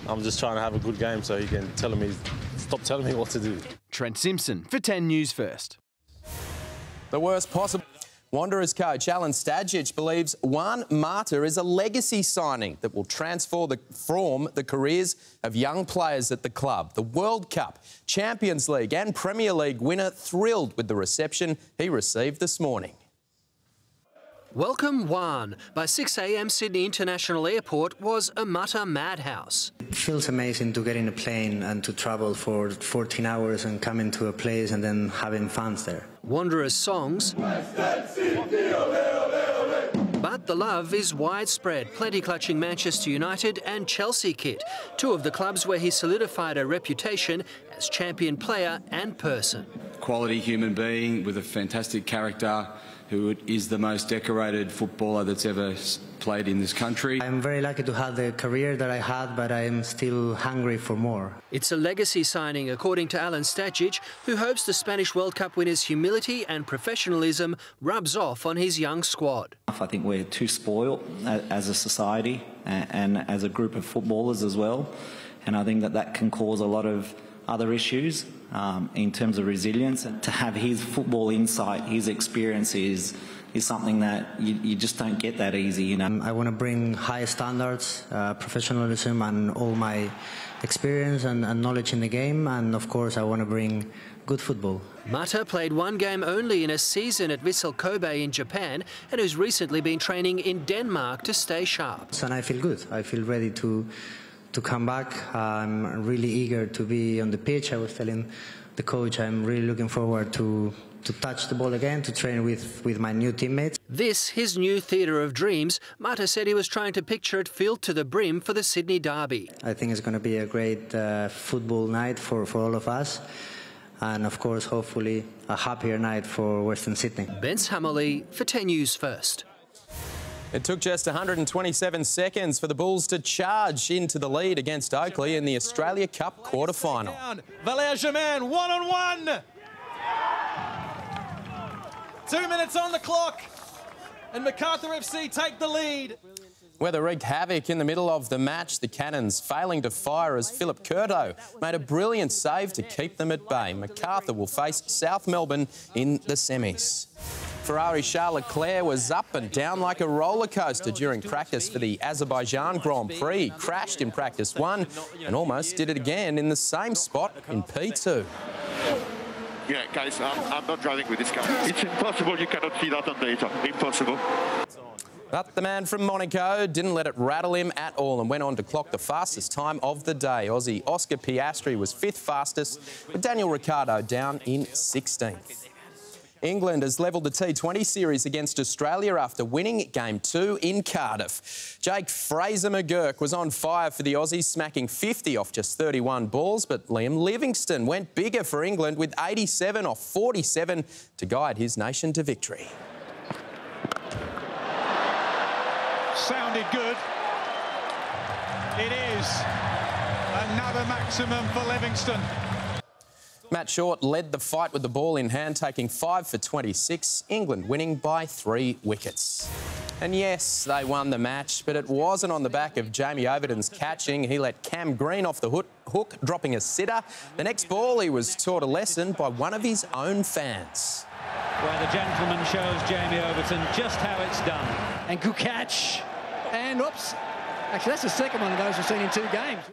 I'm just trying to have a good game so he can tell me, stop telling me what to do. Trent Simpson for 10 News First. The worst possible. Wanderers coach Alen Stajcic believes Juan Mata is a legacy signing that will transform the, form the careers of young players at the club. The World Cup, Champions League and Premier League winner thrilled with the reception he received this morning. Welcome Juan by 6am Sydney International Airport was a Mata madhouse. It feels amazing to get in a plane and to travel for 14 hours and come into a place and then having fans there. Wanderers songs but the love is widespread, plenty clutching Manchester United and Chelsea kit, two of the clubs where he solidified a reputation as champion player and person. Quality human being with a fantastic character who is the most decorated footballer that's ever played in this country. I'm very lucky to have the career that I had, but I'm still hungry for more. It's a legacy signing, according to Alen Stajcic, who hopes the Spanish World Cup winner's humility and professionalism rubs off on his young squad. I think we're too spoiled as a society and as a group of footballers as well. And I think that that can cause a lot of other issues um, in terms of resilience. And to have his football insight, his experience is is something that you, you just don't get that easy. You know, I want to bring high standards, uh, professionalism, and all my experience and, and knowledge in the game, and of course, I want to bring good football. Mata played one game only in a season at Vissel Kobe in Japan and has recently been training in Denmark to stay sharp. And I feel good. I feel ready to to come back. I'm really eager to be on the pitch. I was telling the coach I'm really looking forward to to touch the ball again, to train with, with my new teammates. This, his new theatre of dreams, Mata said he was trying to picture it filled to the brim for the Sydney Derby. I think it's going to be a great uh, football night for, for all of us. And of course, hopefully, a happier night for Western Sydney. Bence Hammerley for 10 News First. It took just 127 seconds for the Bulls to charge into the lead against Oakleigh in the Australia Cup quarter-final. Valère Germain, one on one. Two minutes on the clock, and Macarthur FC take the lead. Weather wreaked havoc in the middle of the match. The Cannons failing to fire as Philip Curto made a brilliant save to keep them at bay. Macarthur will face South Melbourne in the semis. Ferrari Charles Leclerc was up and down like a roller coaster during practice for the Azerbaijan Grand Prix. Crashed in practice one and almost did it again in the same spot in P2. Yeah, guys, I'm, I'm not driving with this car. It's impossible. You cannot see that on the data. Impossible. But the man from Monaco didn't let it rattle him at all and went on to clock the fastest time of the day. Aussie Oscar Piastri was fifth fastest, with Daniel Ricciardo down in 16th. England has levelled the T20 series against Australia after winning Game 2 in Cardiff. Jake Fraser McGurk was on fire for the Aussies, smacking 50 off just 31 balls, but Liam Livingstone went bigger for England with 87 off 47 to guide his nation to victory. Sounded good. It is another maximum for Livingstone. Matt Short led the fight with the ball in hand, taking 5 for 26, England winning by three wickets. And yes, they won the match, but it wasn't on the back of Jamie Overton's catching. He let Cam Green off the hook, hook, dropping a sitter. The next ball, he was taught a lesson by one of his own fans. Where the gentleman shows Jamie Overton just how it's done. And good catch. And, oops, actually, that's the second one of those we've seen in two games.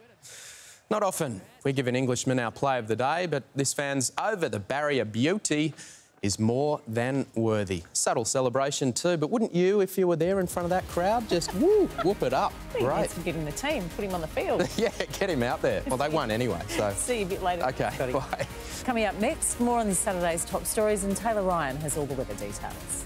Not often we give an Englishman our play of the day, but this fan's over the barrier beauty is more than worthy. Subtle celebration too, but wouldn't you, if you were there in front of that crowd, just woo, whoop it up? I think Great. Thanks for getting the team, put him on the field. yeah, get him out there. Well, they won anyway, so. See you a bit later. Okay, bye. Coming up next, more on this Saturday's top stories, and Taylor Ryan has all the weather details.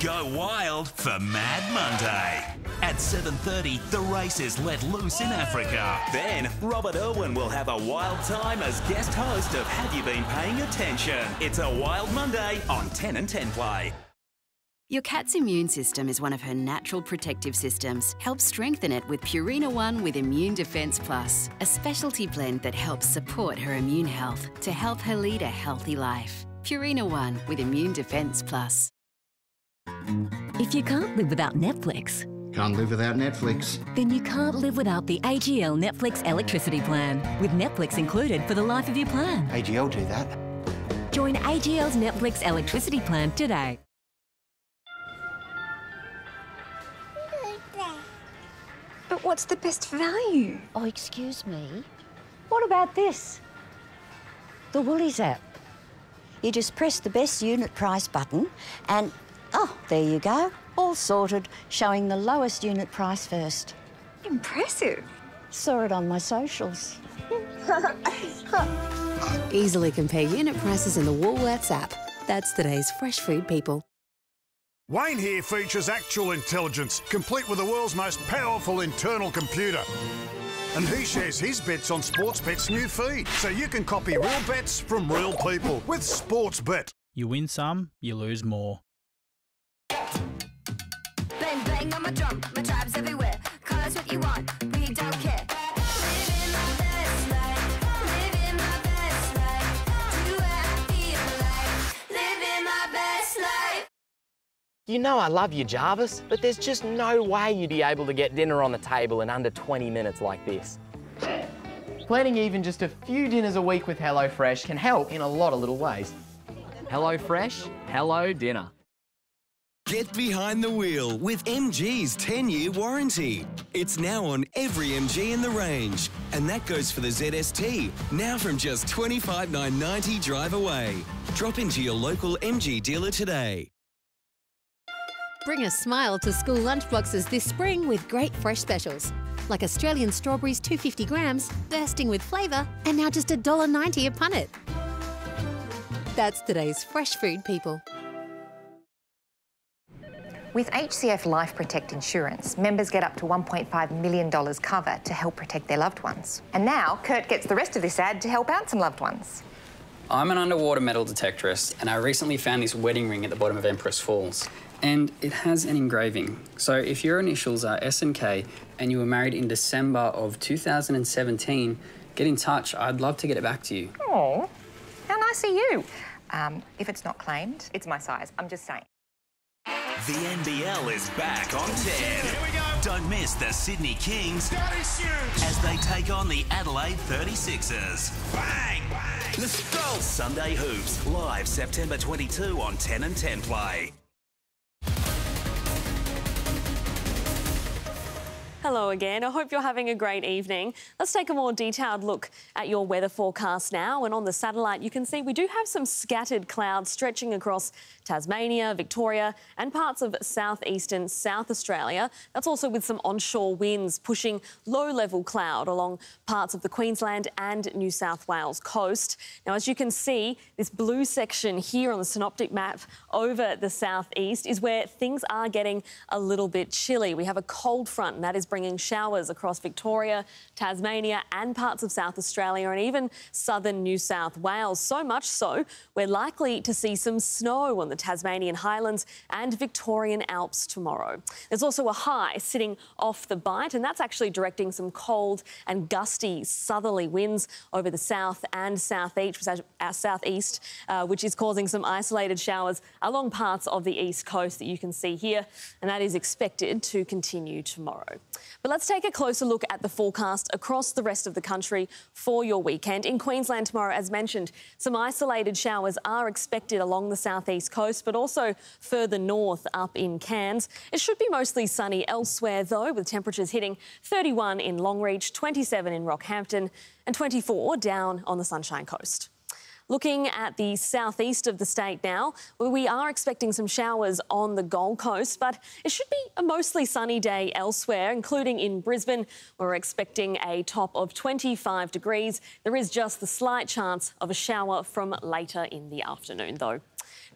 Go wild for Mad Monday. At 7.30, the race is let loose in Africa. Then, Robert Irwin will have a wild time as guest host of Have You Been Paying Attention? It's a Wild Monday on 10 and 10 Play. Your cat's immune system is one of her natural protective systems. Help strengthen it with Purina One with Immune Defense Plus, a specialty blend that helps support her immune health to help her lead a healthy life. Purina One with Immune Defense Plus. If you can't live without Netflix, Can't live without Netflix. then you can't live without the AGL Netflix electricity plan, with Netflix included for the life of your plan. AGL do that. Join AGL's Netflix electricity plan today. But what's the best value? Oh, excuse me. What about this? The Woolies app. You just press the best unit price button and, oh, there you go. All sorted, showing the lowest unit price first. Impressive. Saw it on my socials. Easily compare unit prices in the Woolworths app. That's today's fresh food people. Wayne here features actual intelligence, complete with the world's most powerful internal computer. And he shares his bets on Sportsbet's new feed, so you can copy real bets from real people with Sportsbet. You win some, you lose more. Bang on my drum, my tribe's everywhere. Call us what you want, we don't care. You know I love you, Jarvis, but there's just no way you'd be able to get dinner on the table in under 20 minutes like this. Planning even just a few dinners a week with HelloFresh can help in a lot of little ways. HelloFresh, hello dinner. Get behind the wheel with MG's 10 year warranty. It's now on every MG in the range, and that goes for the ZST, now from just $25,990 drive away. Drop into your local MG dealer today. Bring a smile to school lunchboxes this spring with great fresh specials. Like Australian strawberries 250 grams, bursting with flavour, and now just $1.90 a punnet. That's today's fresh food people. With HCF Life Protect Insurance, members get up to $1.5 million cover to help protect their loved ones. And now Kurt gets the rest of this ad to help out some loved ones. I'm an underwater metal detectorist, and I recently found this wedding ring at the bottom of Empress Falls. And it has an engraving. So if your initials are S and K and you were married in December of 2017, get in touch. I'd love to get it back to you. Oh, how nice of you. Um, if it's not claimed, it's my size. I'm just saying. The NBL is back on 10. Here we go. Don't miss the Sydney Kings as they take on the Adelaide 36ers. Bang! Bang! Let's go! Sunday Hoops, live September 22 on 10 and 10 Play. Hello again. I hope you're having a great evening. Let's take a more detailed look at your weather forecast now. And on the satellite, you can see we do have some scattered clouds stretching across Tasmania, Victoria, and parts of southeastern South Australia. That's also with some onshore winds pushing low level cloud along parts of the Queensland and New South Wales coast. Now, as you can see, this blue section here on the synoptic map over the southeast is where things are getting a little bit chilly. We have a cold front, and that is bringing showers across Victoria, Tasmania, and parts of South Australia, and even southern New South Wales. So much so, we're likely to see some snow on the Tasmanian Highlands and Victorian Alps tomorrow. There's also a high sitting off the bight, and that's actually directing some cold and gusty southerly winds over the south and southeast, uh, southeast uh, which is causing some isolated showers along parts of the east coast that you can see here, and that is expected to continue tomorrow. But let's take a closer look at the forecast across the rest of the country for your weekend. In Queensland tomorrow, as mentioned, some isolated showers are expected along the southeast coast, but also further north up in Cairns. It should be mostly sunny elsewhere, though, with temperatures hitting 31 in Longreach, 27 in Rockhampton, and 24 down on the Sunshine Coast. Looking at the southeast of the state now, we are expecting some showers on the Gold Coast, but it should be a mostly sunny day elsewhere, including in Brisbane. We're expecting a top of 25 degrees. There is just the slight chance of a shower from later in the afternoon, though.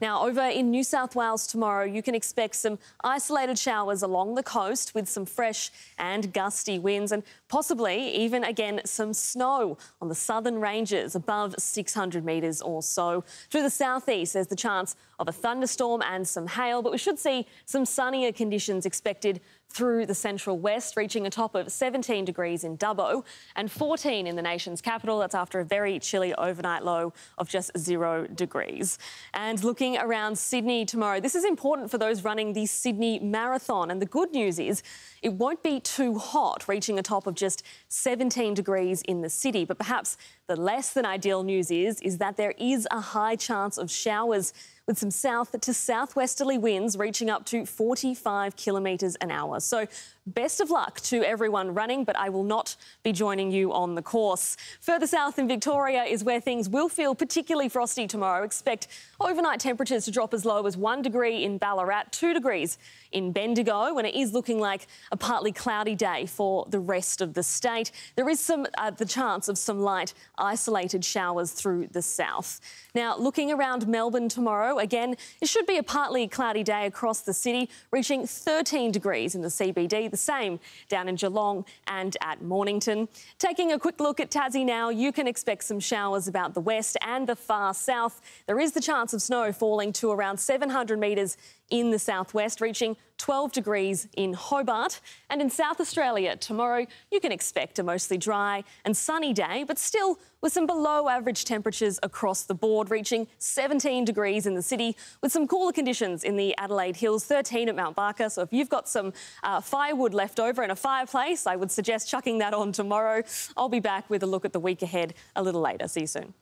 Now, over in New South Wales tomorrow, you can expect some isolated showers along the coast with some fresh and gusty winds and possibly even again some snow on the southern ranges above 600 metres or so. Through the southeast, there's the chance of a thunderstorm and some hail, but we should see some sunnier conditions expected through the central west, reaching a top of 17 degrees in Dubbo and 14 in the nation's capital. That's after a very chilly overnight low of just zero degrees. And looking around Sydney tomorrow, this is important for those running the Sydney Marathon. And the good news is it won't be too hot, reaching a top of just 17 degrees in the city. But perhaps the less than ideal news is, is that there is a high chance of showers with some south to southwesterly winds reaching up to 45 kilometres an hour. So best of luck to everyone running, but I will not be joining you on the course. Further south in Victoria is where things will feel particularly frosty tomorrow. Expect overnight temperatures to drop as low as one degree in Ballarat, two degrees in Bendigo, when it is looking like a partly cloudy day for the rest of the state. There is some uh, the chance of some light isolated showers through the south. Now, looking around Melbourne tomorrow, tomorrow. Again, it should be a partly cloudy day across the city, reaching 13 degrees in the CBD, the same down in Geelong and at Mornington. Taking a quick look at Tassie now, you can expect some showers about the west and the far south. There is the chance of snow falling to around 700 metres in the southwest, reaching 12 degrees in Hobart. And in South Australia tomorrow, you can expect a mostly dry and sunny day, but still with some below average temperatures across the board, reaching 17 degrees in the city, with some cooler conditions in the Adelaide Hills, 13 at Mount Barker. So if you've got some uh, firewood left over in a fireplace, I would suggest chucking that on tomorrow. I'll be back with a look at the week ahead a little later. See you soon.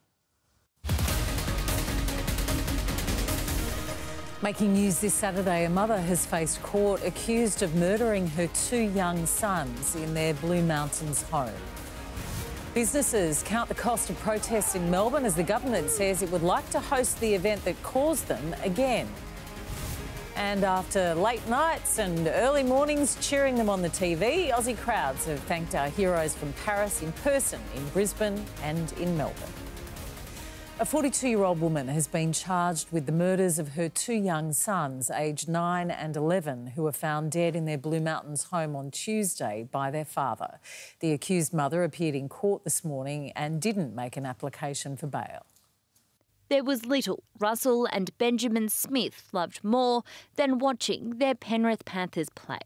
Making news this Saturday, a mother has faced court accused of murdering her two young sons in their Blue Mountains home. Businesses count the cost of protests in Melbourne as the government says it would like to host the event that caused them again. And after late nights and early mornings cheering them on the TV, Aussie crowds have thanked our heroes from Paris in person in Brisbane and in Melbourne. A 42 year old woman has been charged with the murders of her two young sons, aged 9 and 11, who were found dead in their Blue Mountains home on Tuesday by their father. The accused mother appeared in court this morning and didn't make an application for bail. There was little Russell and Benjamin Smith loved more than watching their Penrith Panthers play.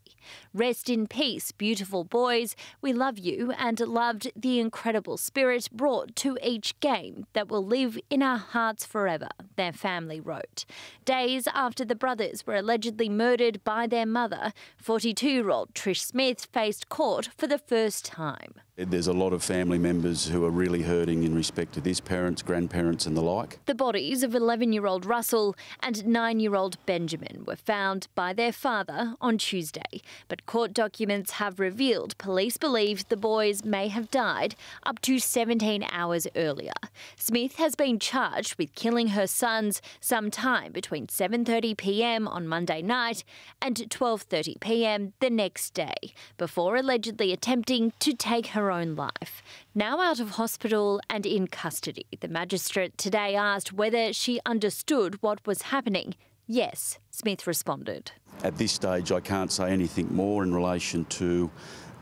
Rest in peace, beautiful boys. We love you and loved the incredible spirit brought to each game that will live in our hearts forever, their family wrote. Days after the brothers were allegedly murdered by their mother, 42 year old Trish Smith faced court for the first time. There's a lot of family members who are really hurting in respect to this, parents, grandparents, and the like. The bodies of 11 year old Russell and 9 year old Benjamin were found by their father on Tuesday, but court documents have revealed police believe the boys may have died up to 17 hours earlier. Smith has been charged with killing her sons sometime between 7:30 p.m. on Monday night and 12:30 p.m. the next day, before allegedly attempting to take her own life. Now out of hospital and in custody, the magistrate today asked whether she understood what was happening. Yes, Smith responded. At this stage, I can't say anything more in relation to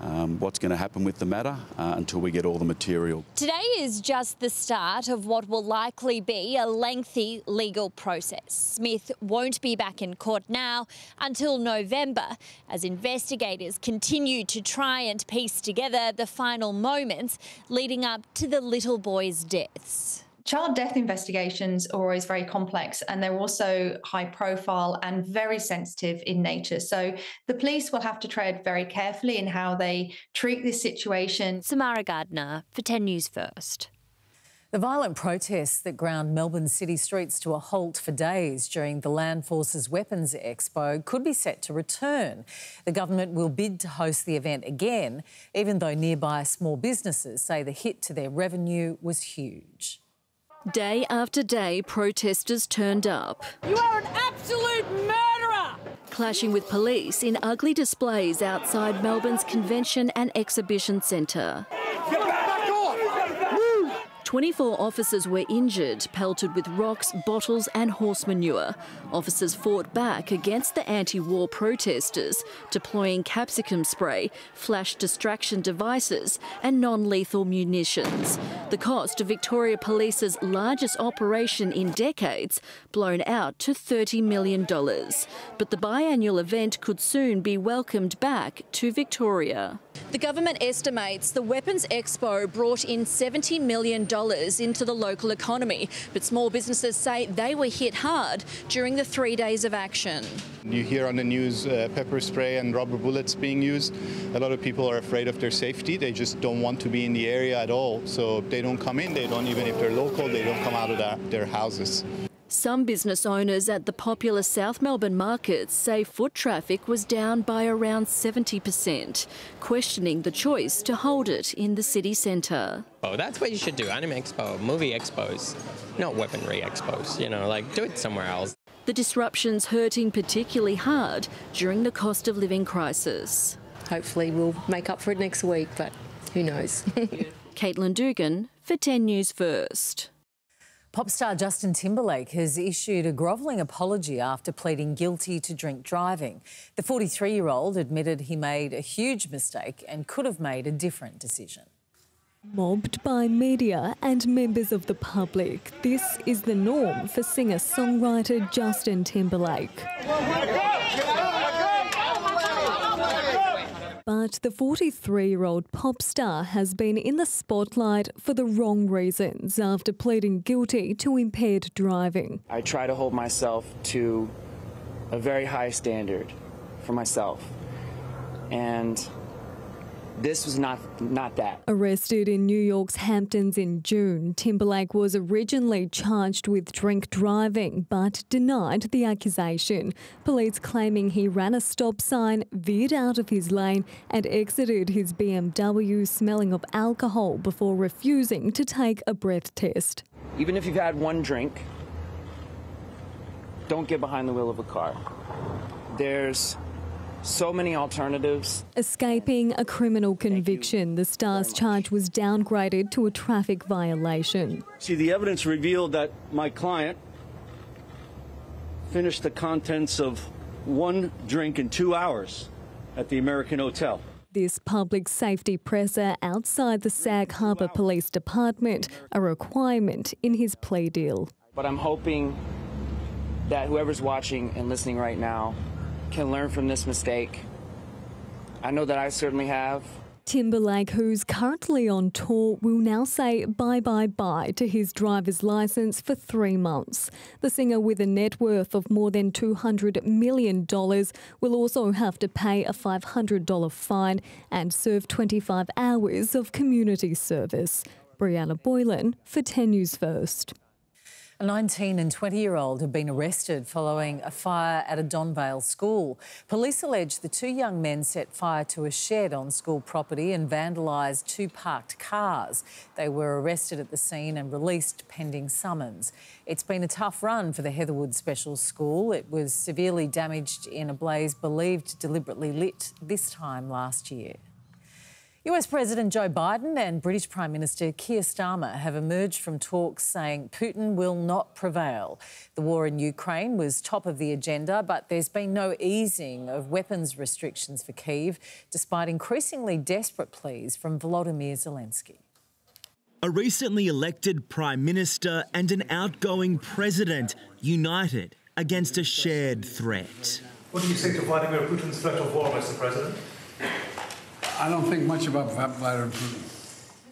um, what's going to happen with the matter uh, until we get all the material. Today is just the start of what will likely be a lengthy legal process. Smith won't be back in court now until November as investigators continue to try and piece together the final moments leading up to the little boy's deaths. Child death investigations are always very complex and they're also high profile and very sensitive in nature. So the police will have to tread very carefully in how they treat this situation. Samara Gardner for 10 News First. The violent protests that ground Melbourne city streets to a halt for days during the Land Forces Weapons Expo could be set to return. The government will bid to host the event again, even though nearby small businesses say the hit to their revenue was huge. Day after day, protesters turned up, You are an absolute murderer! clashing with police in ugly displays outside Melbourne's Convention and Exhibition Centre. 24 officers were injured, pelted with rocks, bottles, and horse manure. Officers fought back against the anti war protesters, deploying capsicum spray, flash distraction devices, and non lethal munitions. The cost of Victoria Police's largest operation in decades blown out to $30 million. But the biannual event could soon be welcomed back to Victoria. The government estimates the Weapons Expo brought in $70 million into the local economy, but small businesses say they were hit hard during the three days of action. You hear on the news uh, pepper spray and rubber bullets being used. A lot of people are afraid of their safety. They just don't want to be in the area at all. So they don't come in. They don't, even if they're local, they don't come out of their houses. Some business owners at the popular South Melbourne markets say foot traffic was down by around 70%, questioning the choice to hold it in the city centre. Oh, that's what you should do. Anime expo, movie expos, not weaponry expos. You know, like do it somewhere else. The disruptions hurting particularly hard during the cost of living crisis. Hopefully, we'll make up for it next week, but who knows? Caitlin Dugan for 10 News First. Pop star Justin Timberlake has issued a grovelling apology after pleading guilty to drink driving. The 43 year old admitted he made a huge mistake and could have made a different decision. Mobbed by media and members of the public, this is the norm for singer songwriter Justin Timberlake. But the 43 year old pop star has been in the spotlight for the wrong reasons after pleading guilty to impaired driving. I try to hold myself to a very high standard for myself. And this was not not that. Arrested in New York's Hamptons in June, Timberlake was originally charged with drink driving but denied the accusation. Police claiming he ran a stop sign, veered out of his lane, and exited his BMW smelling of alcohol before refusing to take a breath test. Even if you've had one drink, don't get behind the wheel of a car. There's so many alternatives. Escaping a criminal conviction, the star's charge was downgraded to a traffic violation. See, the evidence revealed that my client finished the contents of one drink in two hours at the American Hotel. This public safety presser outside the Sag Harbor Police Department, a requirement in his plea deal. But I'm hoping that whoever's watching and listening right now can learn from this mistake. I know that I certainly have. Timberlake, who's currently on tour, will now say bye bye bye to his driver's license for three months. The singer, with a net worth of more than $200 million, will also have to pay a $500 fine and serve 25 hours of community service. Brianna Boylan for 10 News First. A 19 and 20 year old have been arrested following a fire at a Donvale school. Police allege the two young men set fire to a shed on school property and vandalised two parked cars. They were arrested at the scene and released pending summons. It's been a tough run for the Heatherwood Special School. It was severely damaged in a blaze believed deliberately lit this time last year. US President Joe Biden and British Prime Minister Keir Starmer have emerged from talks saying Putin will not prevail. The war in Ukraine was top of the agenda, but there's been no easing of weapons restrictions for Kyiv, despite increasingly desperate pleas from Volodymyr Zelensky. A recently elected Prime Minister and an outgoing President united against a shared threat. What do you say to Vladimir Putin's threat of war, Mr. President? I don't think much about Vladimir Putin.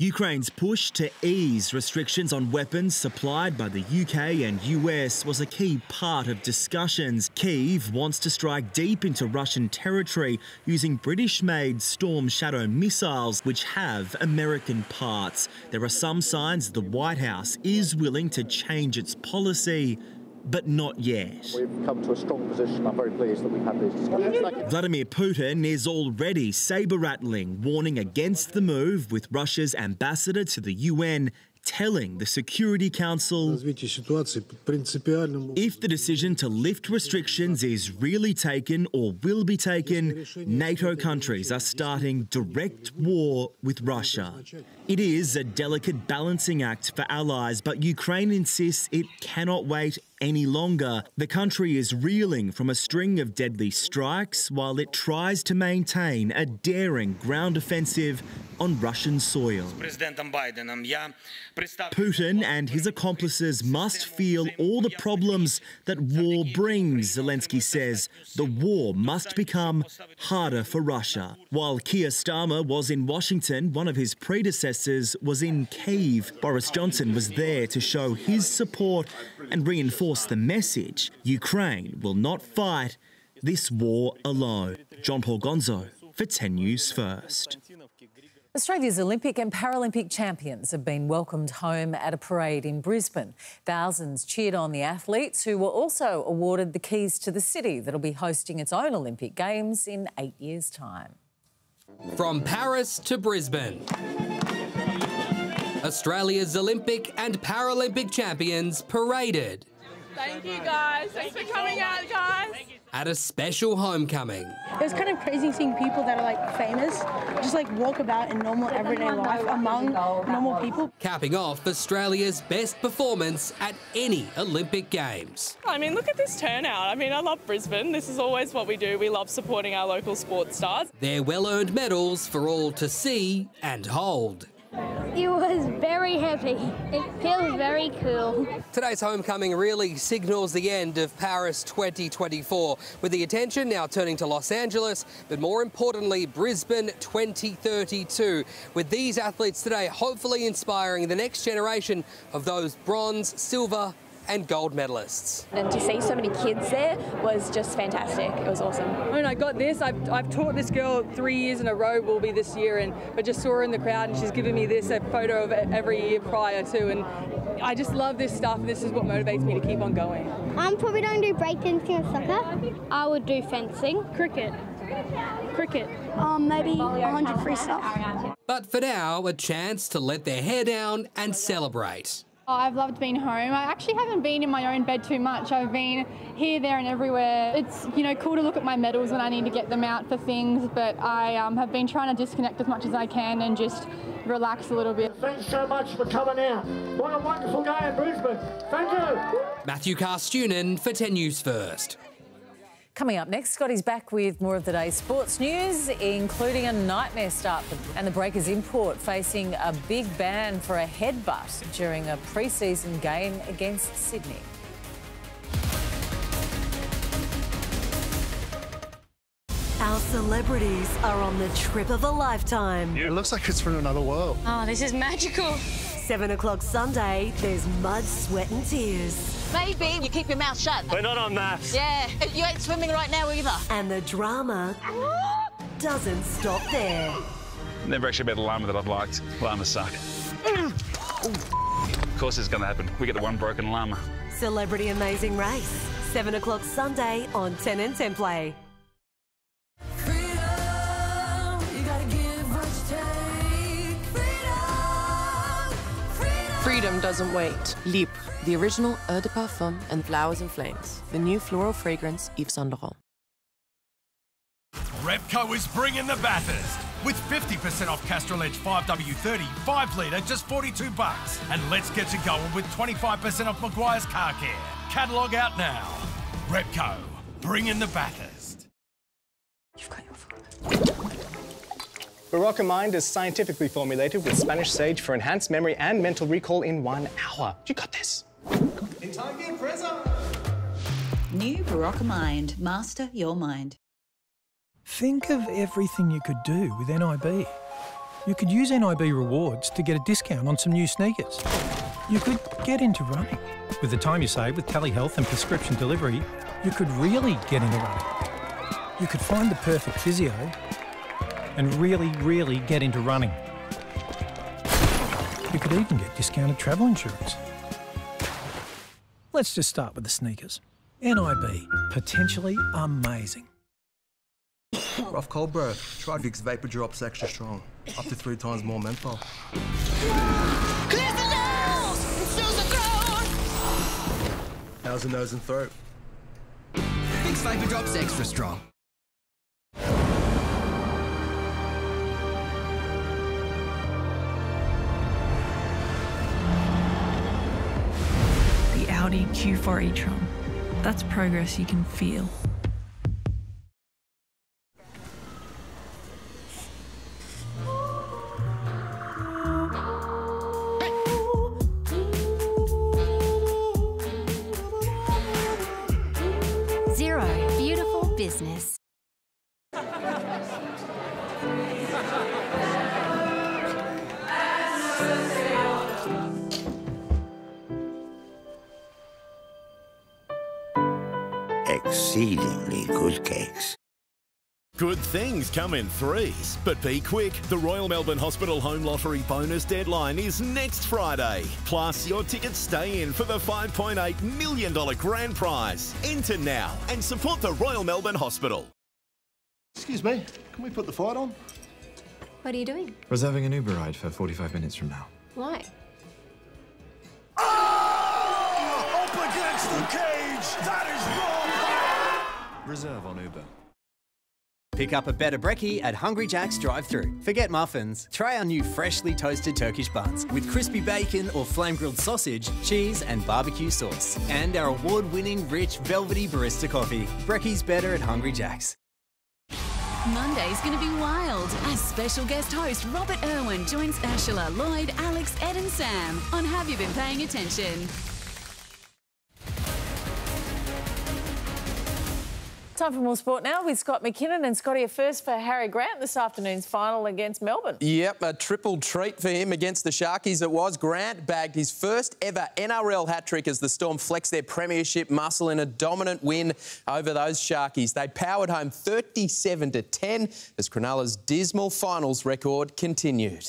Ukraine's push to ease restrictions on weapons supplied by the UK and US was a key part of discussions. Kyiv wants to strike deep into Russian territory using British made Storm Shadow missiles, which have American parts. There are some signs the White House is willing to change its policy. But not yet. We've come to a strong position. I'm very pleased that we've had these discussions. Vladimir Putin is already saber rattling, warning against the move, with Russia's ambassador to the UN telling the Security Council if the decision to lift restrictions is really taken or will be taken, NATO countries are starting direct war with Russia. It is a delicate balancing act for allies, but Ukraine insists it cannot wait any longer. The country is reeling from a string of deadly strikes while it tries to maintain a daring ground offensive on Russian soil. Putin and his accomplices must feel all the problems that war brings, Zelensky says. The war must become harder for Russia. While Keir Starmer was in Washington, one of his predecessors was in Kyiv. Boris Johnson was there to show his support and reinforce the message Ukraine will not fight this war alone. John Paul Gonzo for 10 News First. Australia's Olympic and Paralympic champions have been welcomed home at a parade in Brisbane. Thousands cheered on the athletes who were also awarded the keys to the city that'll be hosting its own Olympic Games in eight years' time. From Paris to Brisbane. Australia's Olympic and Paralympic champions paraded. Thank you guys. Thanks for coming out, guys. at a special homecoming. It was kind of crazy seeing people that are like famous just like walk about in normal everyday life among normal people. Capping off Australia's best performance at any Olympic Games. I mean, look at this turnout. I mean, I love Brisbane. This is always what we do. We love supporting our local sports stars. Their well earned medals for all to see and hold. It was very heavy. It feels very cool. Today's homecoming really signals the end of Paris 2024, with the attention now turning to Los Angeles, but more importantly, Brisbane 2032. With these athletes today hopefully inspiring the next generation of those bronze, silver, and gold medalists. And to see so many kids there was just fantastic. It was awesome. When I got this, I've, I've taught this girl three years in a row will be this year, and I just saw her in the crowd and she's given me this a photo of it every year prior to, and I just love this stuff. This is what motivates me to keep on going. I'm probably going to do breakdancing and soccer. I would do fencing. Cricket. Cricket. Um, maybe 100 freestyle. But for now, a chance to let their hair down and celebrate. Oh, I've loved being home. I actually haven't been in my own bed too much. I've been here, there, and everywhere. It's you know cool to look at my medals when I need to get them out for things, but I um, have been trying to disconnect as much as I can and just relax a little bit. Thanks so much for coming out. What a wonderful day in Brisbane. Thank you. Matthew Carstunen for 10 News First. Coming up next, Scotty's back with more of the day's sports news, including a nightmare start. And the Breakers import facing a big ban for a headbutt during a pre-season game against Sydney. Our celebrities are on the trip of a lifetime. It looks like it's from another world. Oh, this is magical. Seven o'clock Sunday, there's mud, sweat, and tears. Maybe you keep your mouth shut. We're not on maths. Yeah, you ain't swimming right now either. And the drama doesn't stop there. Never actually met a llama that I've liked. Llamas suck. of course it's going to happen. We get the one broken llama. Celebrity Amazing Race. Seven o'clock Sunday on 10 and 10 Play. Freedom doesn't wait. Libre, the original Eau de Parfum and Flowers and Flames. The new floral fragrance Yves Saint Laurent. Repco is bringing the Bathurst with 50% off Castrol Edge 5W30 5 litre just 42 bucks. And let's get you going with 25% off Meguiar's Car Care. Catalogue out now. Repco, bringing the Bathurst. Berocca Mind is scientifically formulated with Spanish sage for enhanced memory and mental recall in one hour. You got this. In time for your present. New Berocca Mind. Master your mind. Think of everything you could do with NIB. You could use NIB rewards to get a discount on some new sneakers. You could get into running. With the time you save with telehealth and prescription delivery, you could really get into running. You could find the perfect physio and really, really get into running. You could even get discounted travel insurance. Let's just start with the sneakers. NIB, potentially amazing. Rough cold, bro. Try Vicks Vapor Drops Extra Strong. Up to three times more menthol. Clear the nose! Susan Crown! How's the nose and throat? Vicks Vapor Drops Extra Strong. The Audi Q4 e-tron. That's progress you can feel. Zero. Beautiful business. Exceedingly good cakes. Good things come in threes, but be quick. The Royal Melbourne Hospital Home Lottery bonus deadline is next Friday. Plus, your tickets stay in for the $5.8 million grand prize. Enter now and support the Royal Melbourne Hospital. Excuse me, can we put the fight on? What are you doing? Reserving an Uber ride for 45 minutes from now. Why? Up against the cage! That is wrong! Reserve on Uber. Pick up a better brekkie at Hungry Jack's drive-through. Forget muffins. Try our new freshly toasted Turkish buns with crispy bacon or flame-grilled sausage, cheese and barbecue sauce. And our award-winning rich velvety barista coffee. Brekkie's better at Hungry Jack's. Monday's going to be wild as special guest host Robert Irwin joins Ursula, Lloyd, Alex, Ed and Sam on Have You Been Paying Attention? Time for more sport now with Scott Mackinnon and Scotty. A first for Harry Grant this afternoon's final against Melbourne. Yep, a triple treat for him against the Sharkies. It was Grant bagged his first ever NRL hat trick as the Storm flexed their premiership muscle in a dominant win over those Sharkies. They powered home 37 to 10 as Cronulla's dismal finals record continued.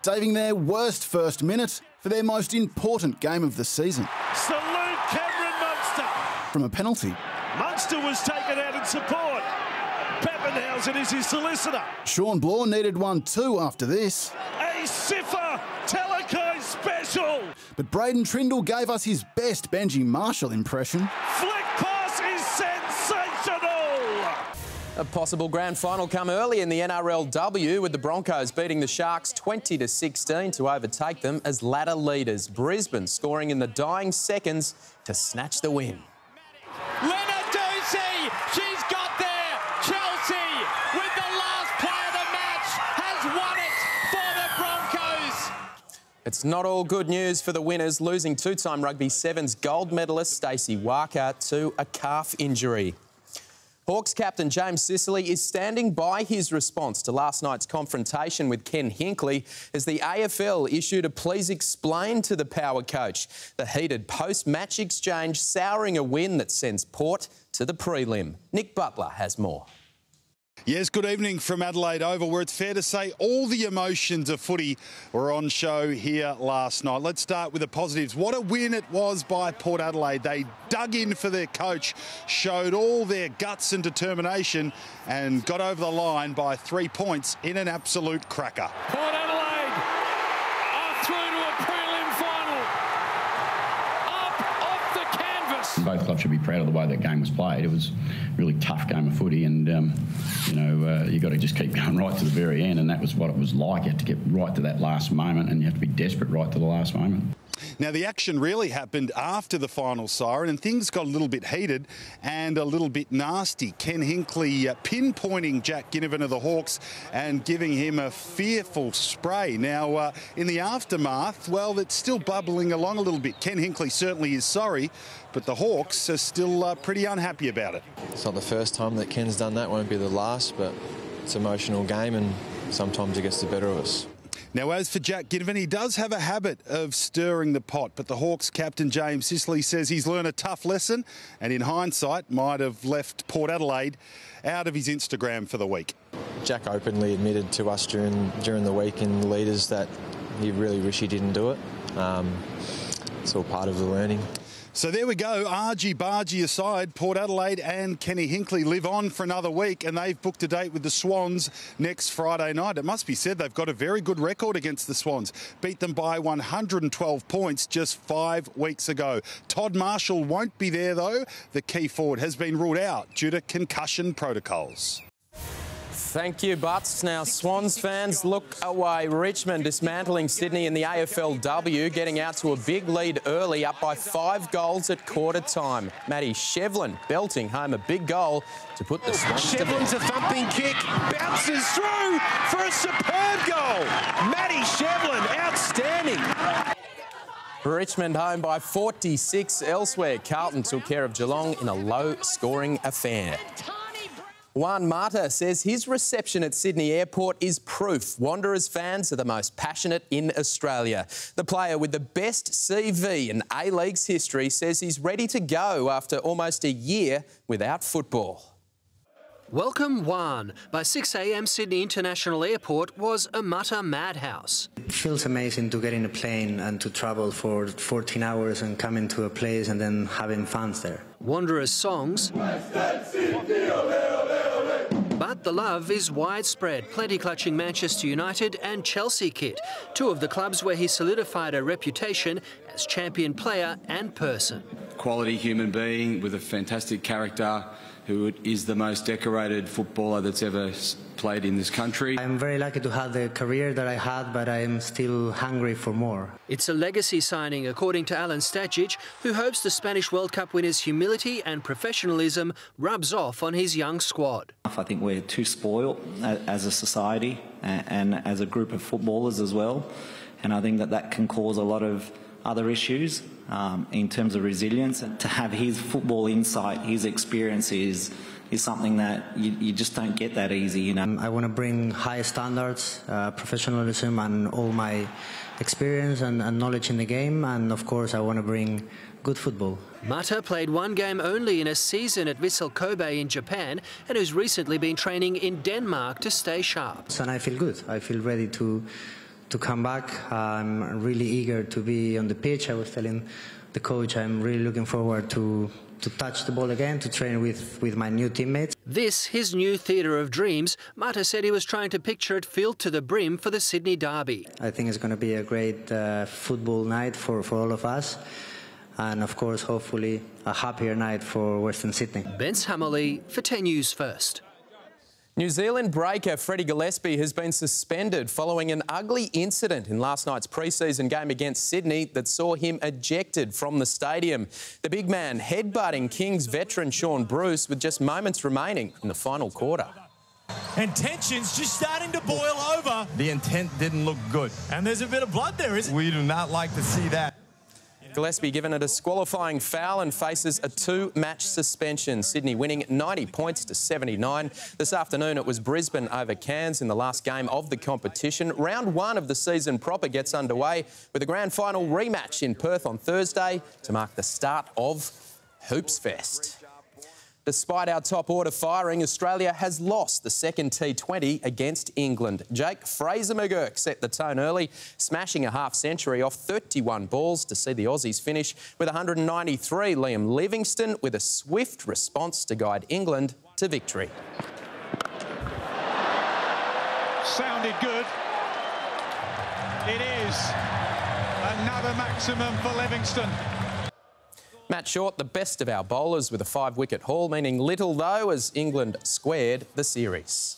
Saving their worst first minute for their most important game of the season. Salute Cameron Munster. From a penalty. Munster was taken out in support. Papenhuyzen is his solicitor. Shawn Blore needed one too after this. A Sifa Talakai special. But Braydon Trindall gave us his best Benji Marshall impression. Flick pass is sensational. A possible grand final come early in the NRLW with the Broncos beating the Sharks 20 to 16 to overtake them as ladder leaders. Brisbane scoring in the dying seconds to snatch the win. Lenarduzzi, It's not all good news for the winners, losing two-time Rugby Sevens gold medalist Stacey Walker to a calf injury. Hawks captain James Sicily is standing by his response to last night's confrontation with Ken Hinkley as the AFL issued a please explain to the power coach. The heated post-match exchange souring a win that sends Port to the prelim. Nick Butler has more. Yes, good evening from Adelaide Oval, where it's fair to say all the emotions of footy were on show here last night. Let's start with the positives. What a win it was by Port Adelaide. They dug in for their coach, showed all their guts and determination, and got over the line by three points in an absolute cracker. Port Adelaide are through to a prelim final. Up off the canvas. Both clubs should be proud of the way that game was played. It was a really tough game of footy, and um, you know uh, you got to just keep going right to the very end, and that was what it was like. You have to get right to that last moment, and you have to be desperate right to the last moment. Now, the action really happened after the final siren, and things got a little bit heated and a little bit nasty. Ken Hinkley uh, pinpointing Jack Ginnivan of the Hawks and giving him a fearful spray. Now, uh, in the aftermath, well, it's still bubbling along a little bit. Ken Hinkley certainly is sorry, but the Hawks are still uh, pretty unhappy about it. It's not the first time that Ken's done that, won't be the last, but it's an emotional game and sometimes it gets the better of us. Now, as for Jack Ginnivan, he does have a habit of stirring the pot, but the Hawks captain James Sicily says he's learned a tough lesson and in hindsight might have left Port Adelaide out of his Instagram for the week. Jack openly admitted to us during during the week in the leaders that he really wish he didn't do it. Um, it's all part of the learning. So there we go. Argy bargy aside, Port Adelaide and Kenny Hinkley live on for another week, and they've booked a date with the Swans next Friday night. It must be said they've got a very good record against the Swans. Beat them by 112 points just five weeks ago. Todd Marshall won't be there though. The key forward has been ruled out due to concussion protocols. Thank you, Butts. Now, Swans fans look away. Richmond dismantling Sydney in the AFLW, getting out to a big lead early, up by five goals at quarter time. Matty Shevlin belting home a big goal to put the Swans Shevlin's to a thumping kick, bounces through for a superb goal. Matty Shevlin, outstanding. Richmond home by 46 elsewhere. Carlton took care of Geelong in a low-scoring affair. Juan Mata says his reception at Sydney Airport is proof Wanderers fans are the most passionate in Australia. The player with the best CV in A-League's history says he's ready to go after almost a year without football. Welcome Juan by 6am Sydney International Airport was a Mata madhouse. It feels amazing to get in a plane and to travel for 14 hours and come into a place and then having fans there. Wanderers songs. But the love is widespread, plenty clutching Manchester United and Chelsea kit, two of the clubs where he solidified a reputation as champion player and person. Quality human being with a fantastic character, who is the most decorated footballer that's ever played in this country. I'm very lucky to have the career that I had, but I'm still hungry for more. It's a legacy signing, according to Alen Stajcic, who hopes the Spanish World Cup winner's humility and professionalism rubs off on his young squad. I think we're too spoiled as a society and as a group of footballers as well, and I think that that can cause a lot of other issues um, in terms of resilience. And to have his football insight, his experience is is something that you, you just don't get that easy. You know, I want to bring high standards, uh, professionalism, and all my experience and, and knowledge in the game, and of course, I want to bring good football. Mata played one game only in a season at Vissel Kobe in Japan and has recently been training in Denmark to stay sharp. And I feel good. I feel ready to to come back. I'm really eager to be on the pitch. I was telling the coach I'm really looking forward to to touch the ball again, to train with, with my new teammates. This, his new theatre of dreams, Mata said he was trying to picture it filled to the brim for the Sydney Derby. I think it's going to be a great uh, football night for, for all of us. And of course, hopefully, a happier night for Western Sydney. Bence Hammerley for 10 News First. New Zealand breaker Freddie Gillespie has been suspended following an ugly incident in last night's pre-season game against Sydney that saw him ejected from the stadium. The big man headbutting Kings veteran Shaun Bruce with just moments remaining in the final quarter. And tension's just starting to boil over. The intent didn't look good. And there's a bit of blood there, isn't it? We do not like to see that. Gillespie given a disqualifying foul and faces a two-match suspension. Sydney winning 90 points to 79. This afternoon it was Brisbane over Cairns in the last game of the competition. Round one of the season proper gets underway with a grand final rematch in Perth on Thursday to mark the start of Hoops Fest. Despite our top order firing, Australia has lost the second T20 against England. Jake Fraser McGurk set the tone early, smashing a half century off 31 balls to see the Aussies finish with 193. Liam Livingstone with a swift response to guide England to victory. Sounded good. It is another maximum for Livingstone. Matt Short, the best of our bowlers with a five-wicket haul, meaning little though as England squared the series.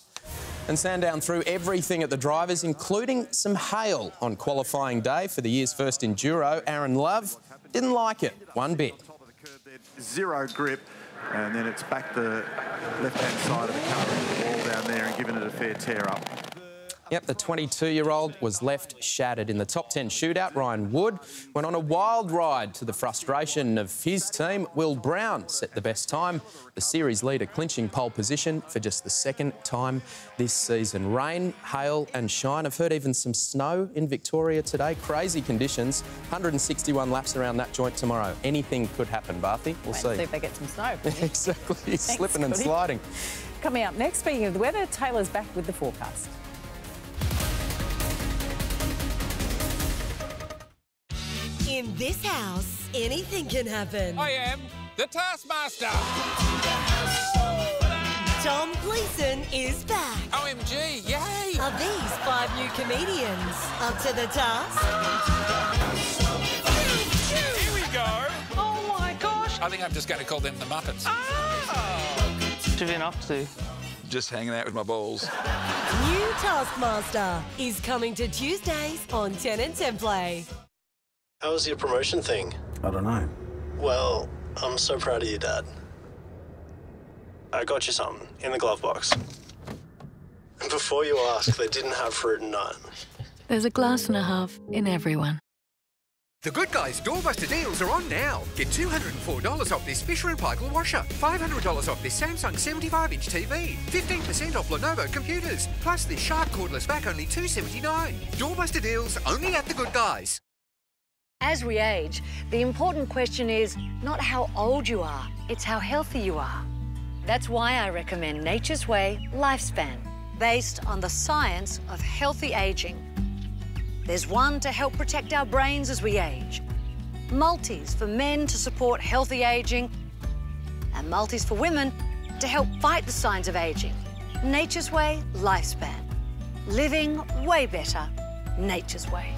And Sandown threw everything at the drivers, including some hail on qualifying day for the year's first enduro. Aaron Love didn't like it one bit. Zero grip, and then it's back the left-hand side of the car the wall down there and giving it a fair tear up. Yep, the 22-year-old was left shattered in the top 10 shootout. Ryan Wood went on a wild ride to the frustration of his team. Will Brown set the best time, the series leader clinching pole position for just the second time this season. Rain, hail and shine. I've heard even some snow in Victoria today. Crazy conditions. 161 laps around that joint tomorrow. Anything could happen, Bathy. We'll see. see if they get some snow. exactly. Thanks, Slipping and sliding. Coming up next, speaking of the weather, Taylor's back with the forecast. In this house, anything can happen. I am the Taskmaster. Tom Gleeson is back. OMG, yay! Are these five new comedians up to the task? Here we go. Oh my gosh. I think I'm just going to call them the Muppets. Ah! What have you been up to? Just hanging out with my balls. New Taskmaster is coming to Tuesdays on 10 and 10 Play. How was your promotion thing? I don't know. Well, I'm so proud of you, Dad. I got you something in the glove box. And before you ask, they didn't have fruit and nut. There's a glass and a half in everyone. The Good Guys doorbuster deals are on now. Get $204 off this Fisher & Paykel washer, $500 off this Samsung 75-inch TV, 15% off Lenovo computers, plus this Shark cordless vac only 279. Doorbuster deals only at The Good Guys. As we age, the important question is not how old you are, it's how healthy you are. That's why I recommend Nature's Way Lifespan, based on the science of healthy aging. There's one to help protect our brains as we age, multis for men to support healthy aging, and multis for women to help fight the signs of aging. Nature's Way Lifespan. Living way better, Nature's Way.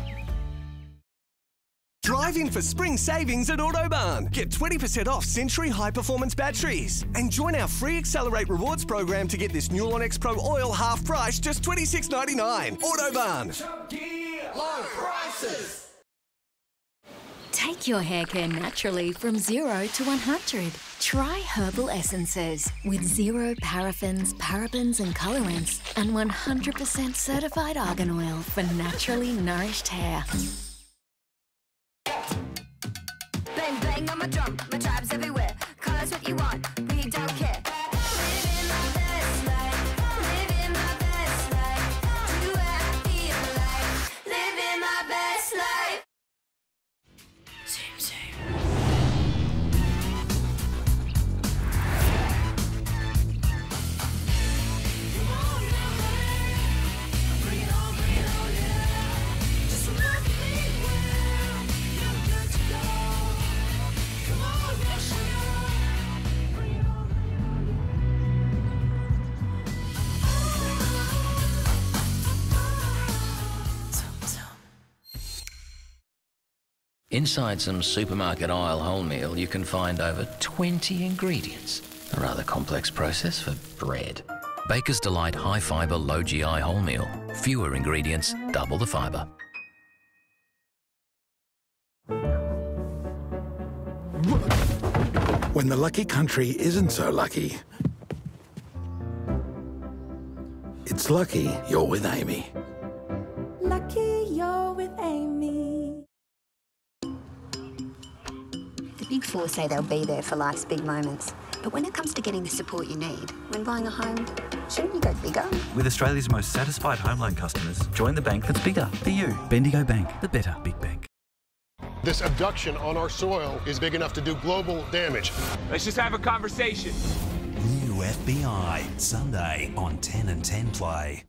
Drive in for spring savings at Autobarn. Get 20% off Century High Performance batteries. And join our free Accelerate Rewards program to get this Nulon X Pro oil half price, just $26.99. Autobarn. Low prices. Take your hair care naturally from 0 to 100. Try herbal essences with zero paraffins, parabens, and colorants, and 100% certified argan oil for naturally nourished hair. Bang, bang on my drum, my Inside some supermarket aisle wholemeal, you can find over 20 ingredients. A rather complex process for bread. Baker's Delight High Fibre Low GI Wholemeal. Fewer ingredients, double the fibre. When the lucky country isn't so lucky. It's lucky you're with AAMI. Lucky you're with AAMI. Big Four say they'll be there for life's big moments. But when it comes to getting the support you need when buying a home, shouldn't you go bigger? With Australia's most satisfied home loan customers, join the bank that's bigger for you. Bendigo Bank, the better big bank. This abduction on our soil is big enough to do global damage. Let's just have a conversation. New FBI, Sunday on 10 and 10 Play.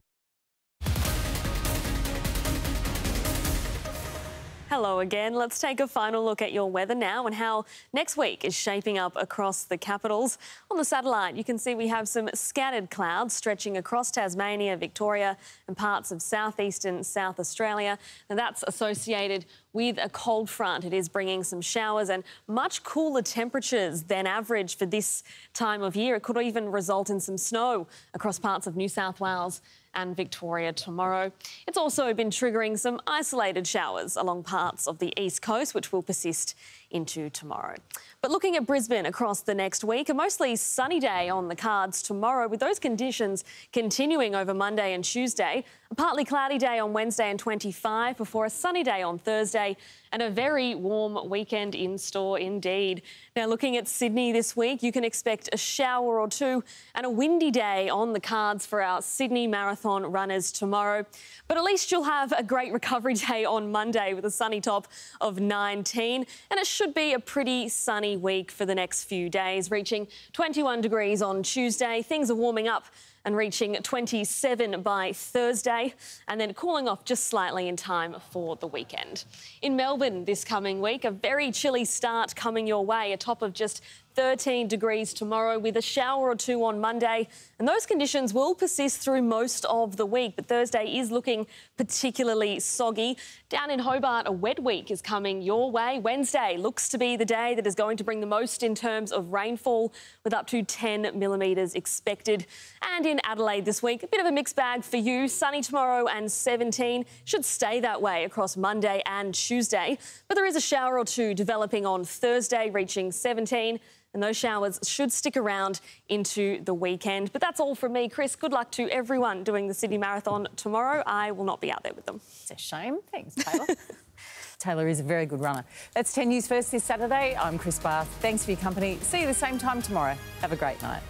Hello again. Let's take a final look at your weather now and how next week is shaping up across the capitals. On the satellite, you can see we have some scattered clouds stretching across Tasmania, Victoria, and parts of southeastern South Australia. Now, that's associated with a cold front. It is bringing some showers and much cooler temperatures than average for this time of year. It could even result in some snow across parts of New South Wales and Victoria tomorrow. It's also been triggering some isolated showers along parts of the east coast, which will persist into tomorrow. But looking at Brisbane across the next week, a mostly sunny day on the cards tomorrow, with those conditions continuing over Monday and Tuesday. A partly cloudy day on Wednesday and 25 before a sunny day on Thursday and a very warm weekend in store indeed. Now, looking at Sydney this week, you can expect a shower or two and a windy day on the cards for our Sydney Marathon runners tomorrow. But at least you'll have a great recovery day on Monday with a sunny top of 19. And it should be a pretty sunny week for the next few days, reaching 21 degrees on Tuesday. Things are warming up and reaching 27 by Thursday, and then cooling off just slightly in time for the weekend. In Melbourne this coming week, a very chilly start coming your way, a top of just 13 degrees tomorrow with a shower or two on Monday. And those conditions will persist through most of the week, but Thursday is looking particularly soggy. Down in Hobart, a wet week is coming your way. Wednesday looks to be the day that is going to bring the most in terms of rainfall, with up to 10 millimetres expected. And in Adelaide this week, a bit of a mixed bag for you. Sunny tomorrow and 17 should stay that way across Monday and Tuesday. But there is a shower or two developing on Thursday, reaching 17 and those showers should stick around into the weekend. But that's all from me, Chris. Good luck to everyone doing the Sydney Marathon tomorrow. I will not be out there with them. It's a shame. Thanks, Taylor. Taylor is a very good runner. That's 10 News First this Saturday. I'm Chris Bath. Thanks for your company. See you the same time tomorrow. Have a great night.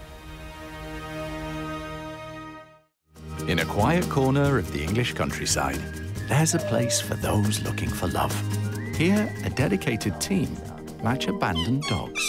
In a quiet corner of the English countryside, there's a place for those looking for love. Here, a dedicated team match abandoned dogs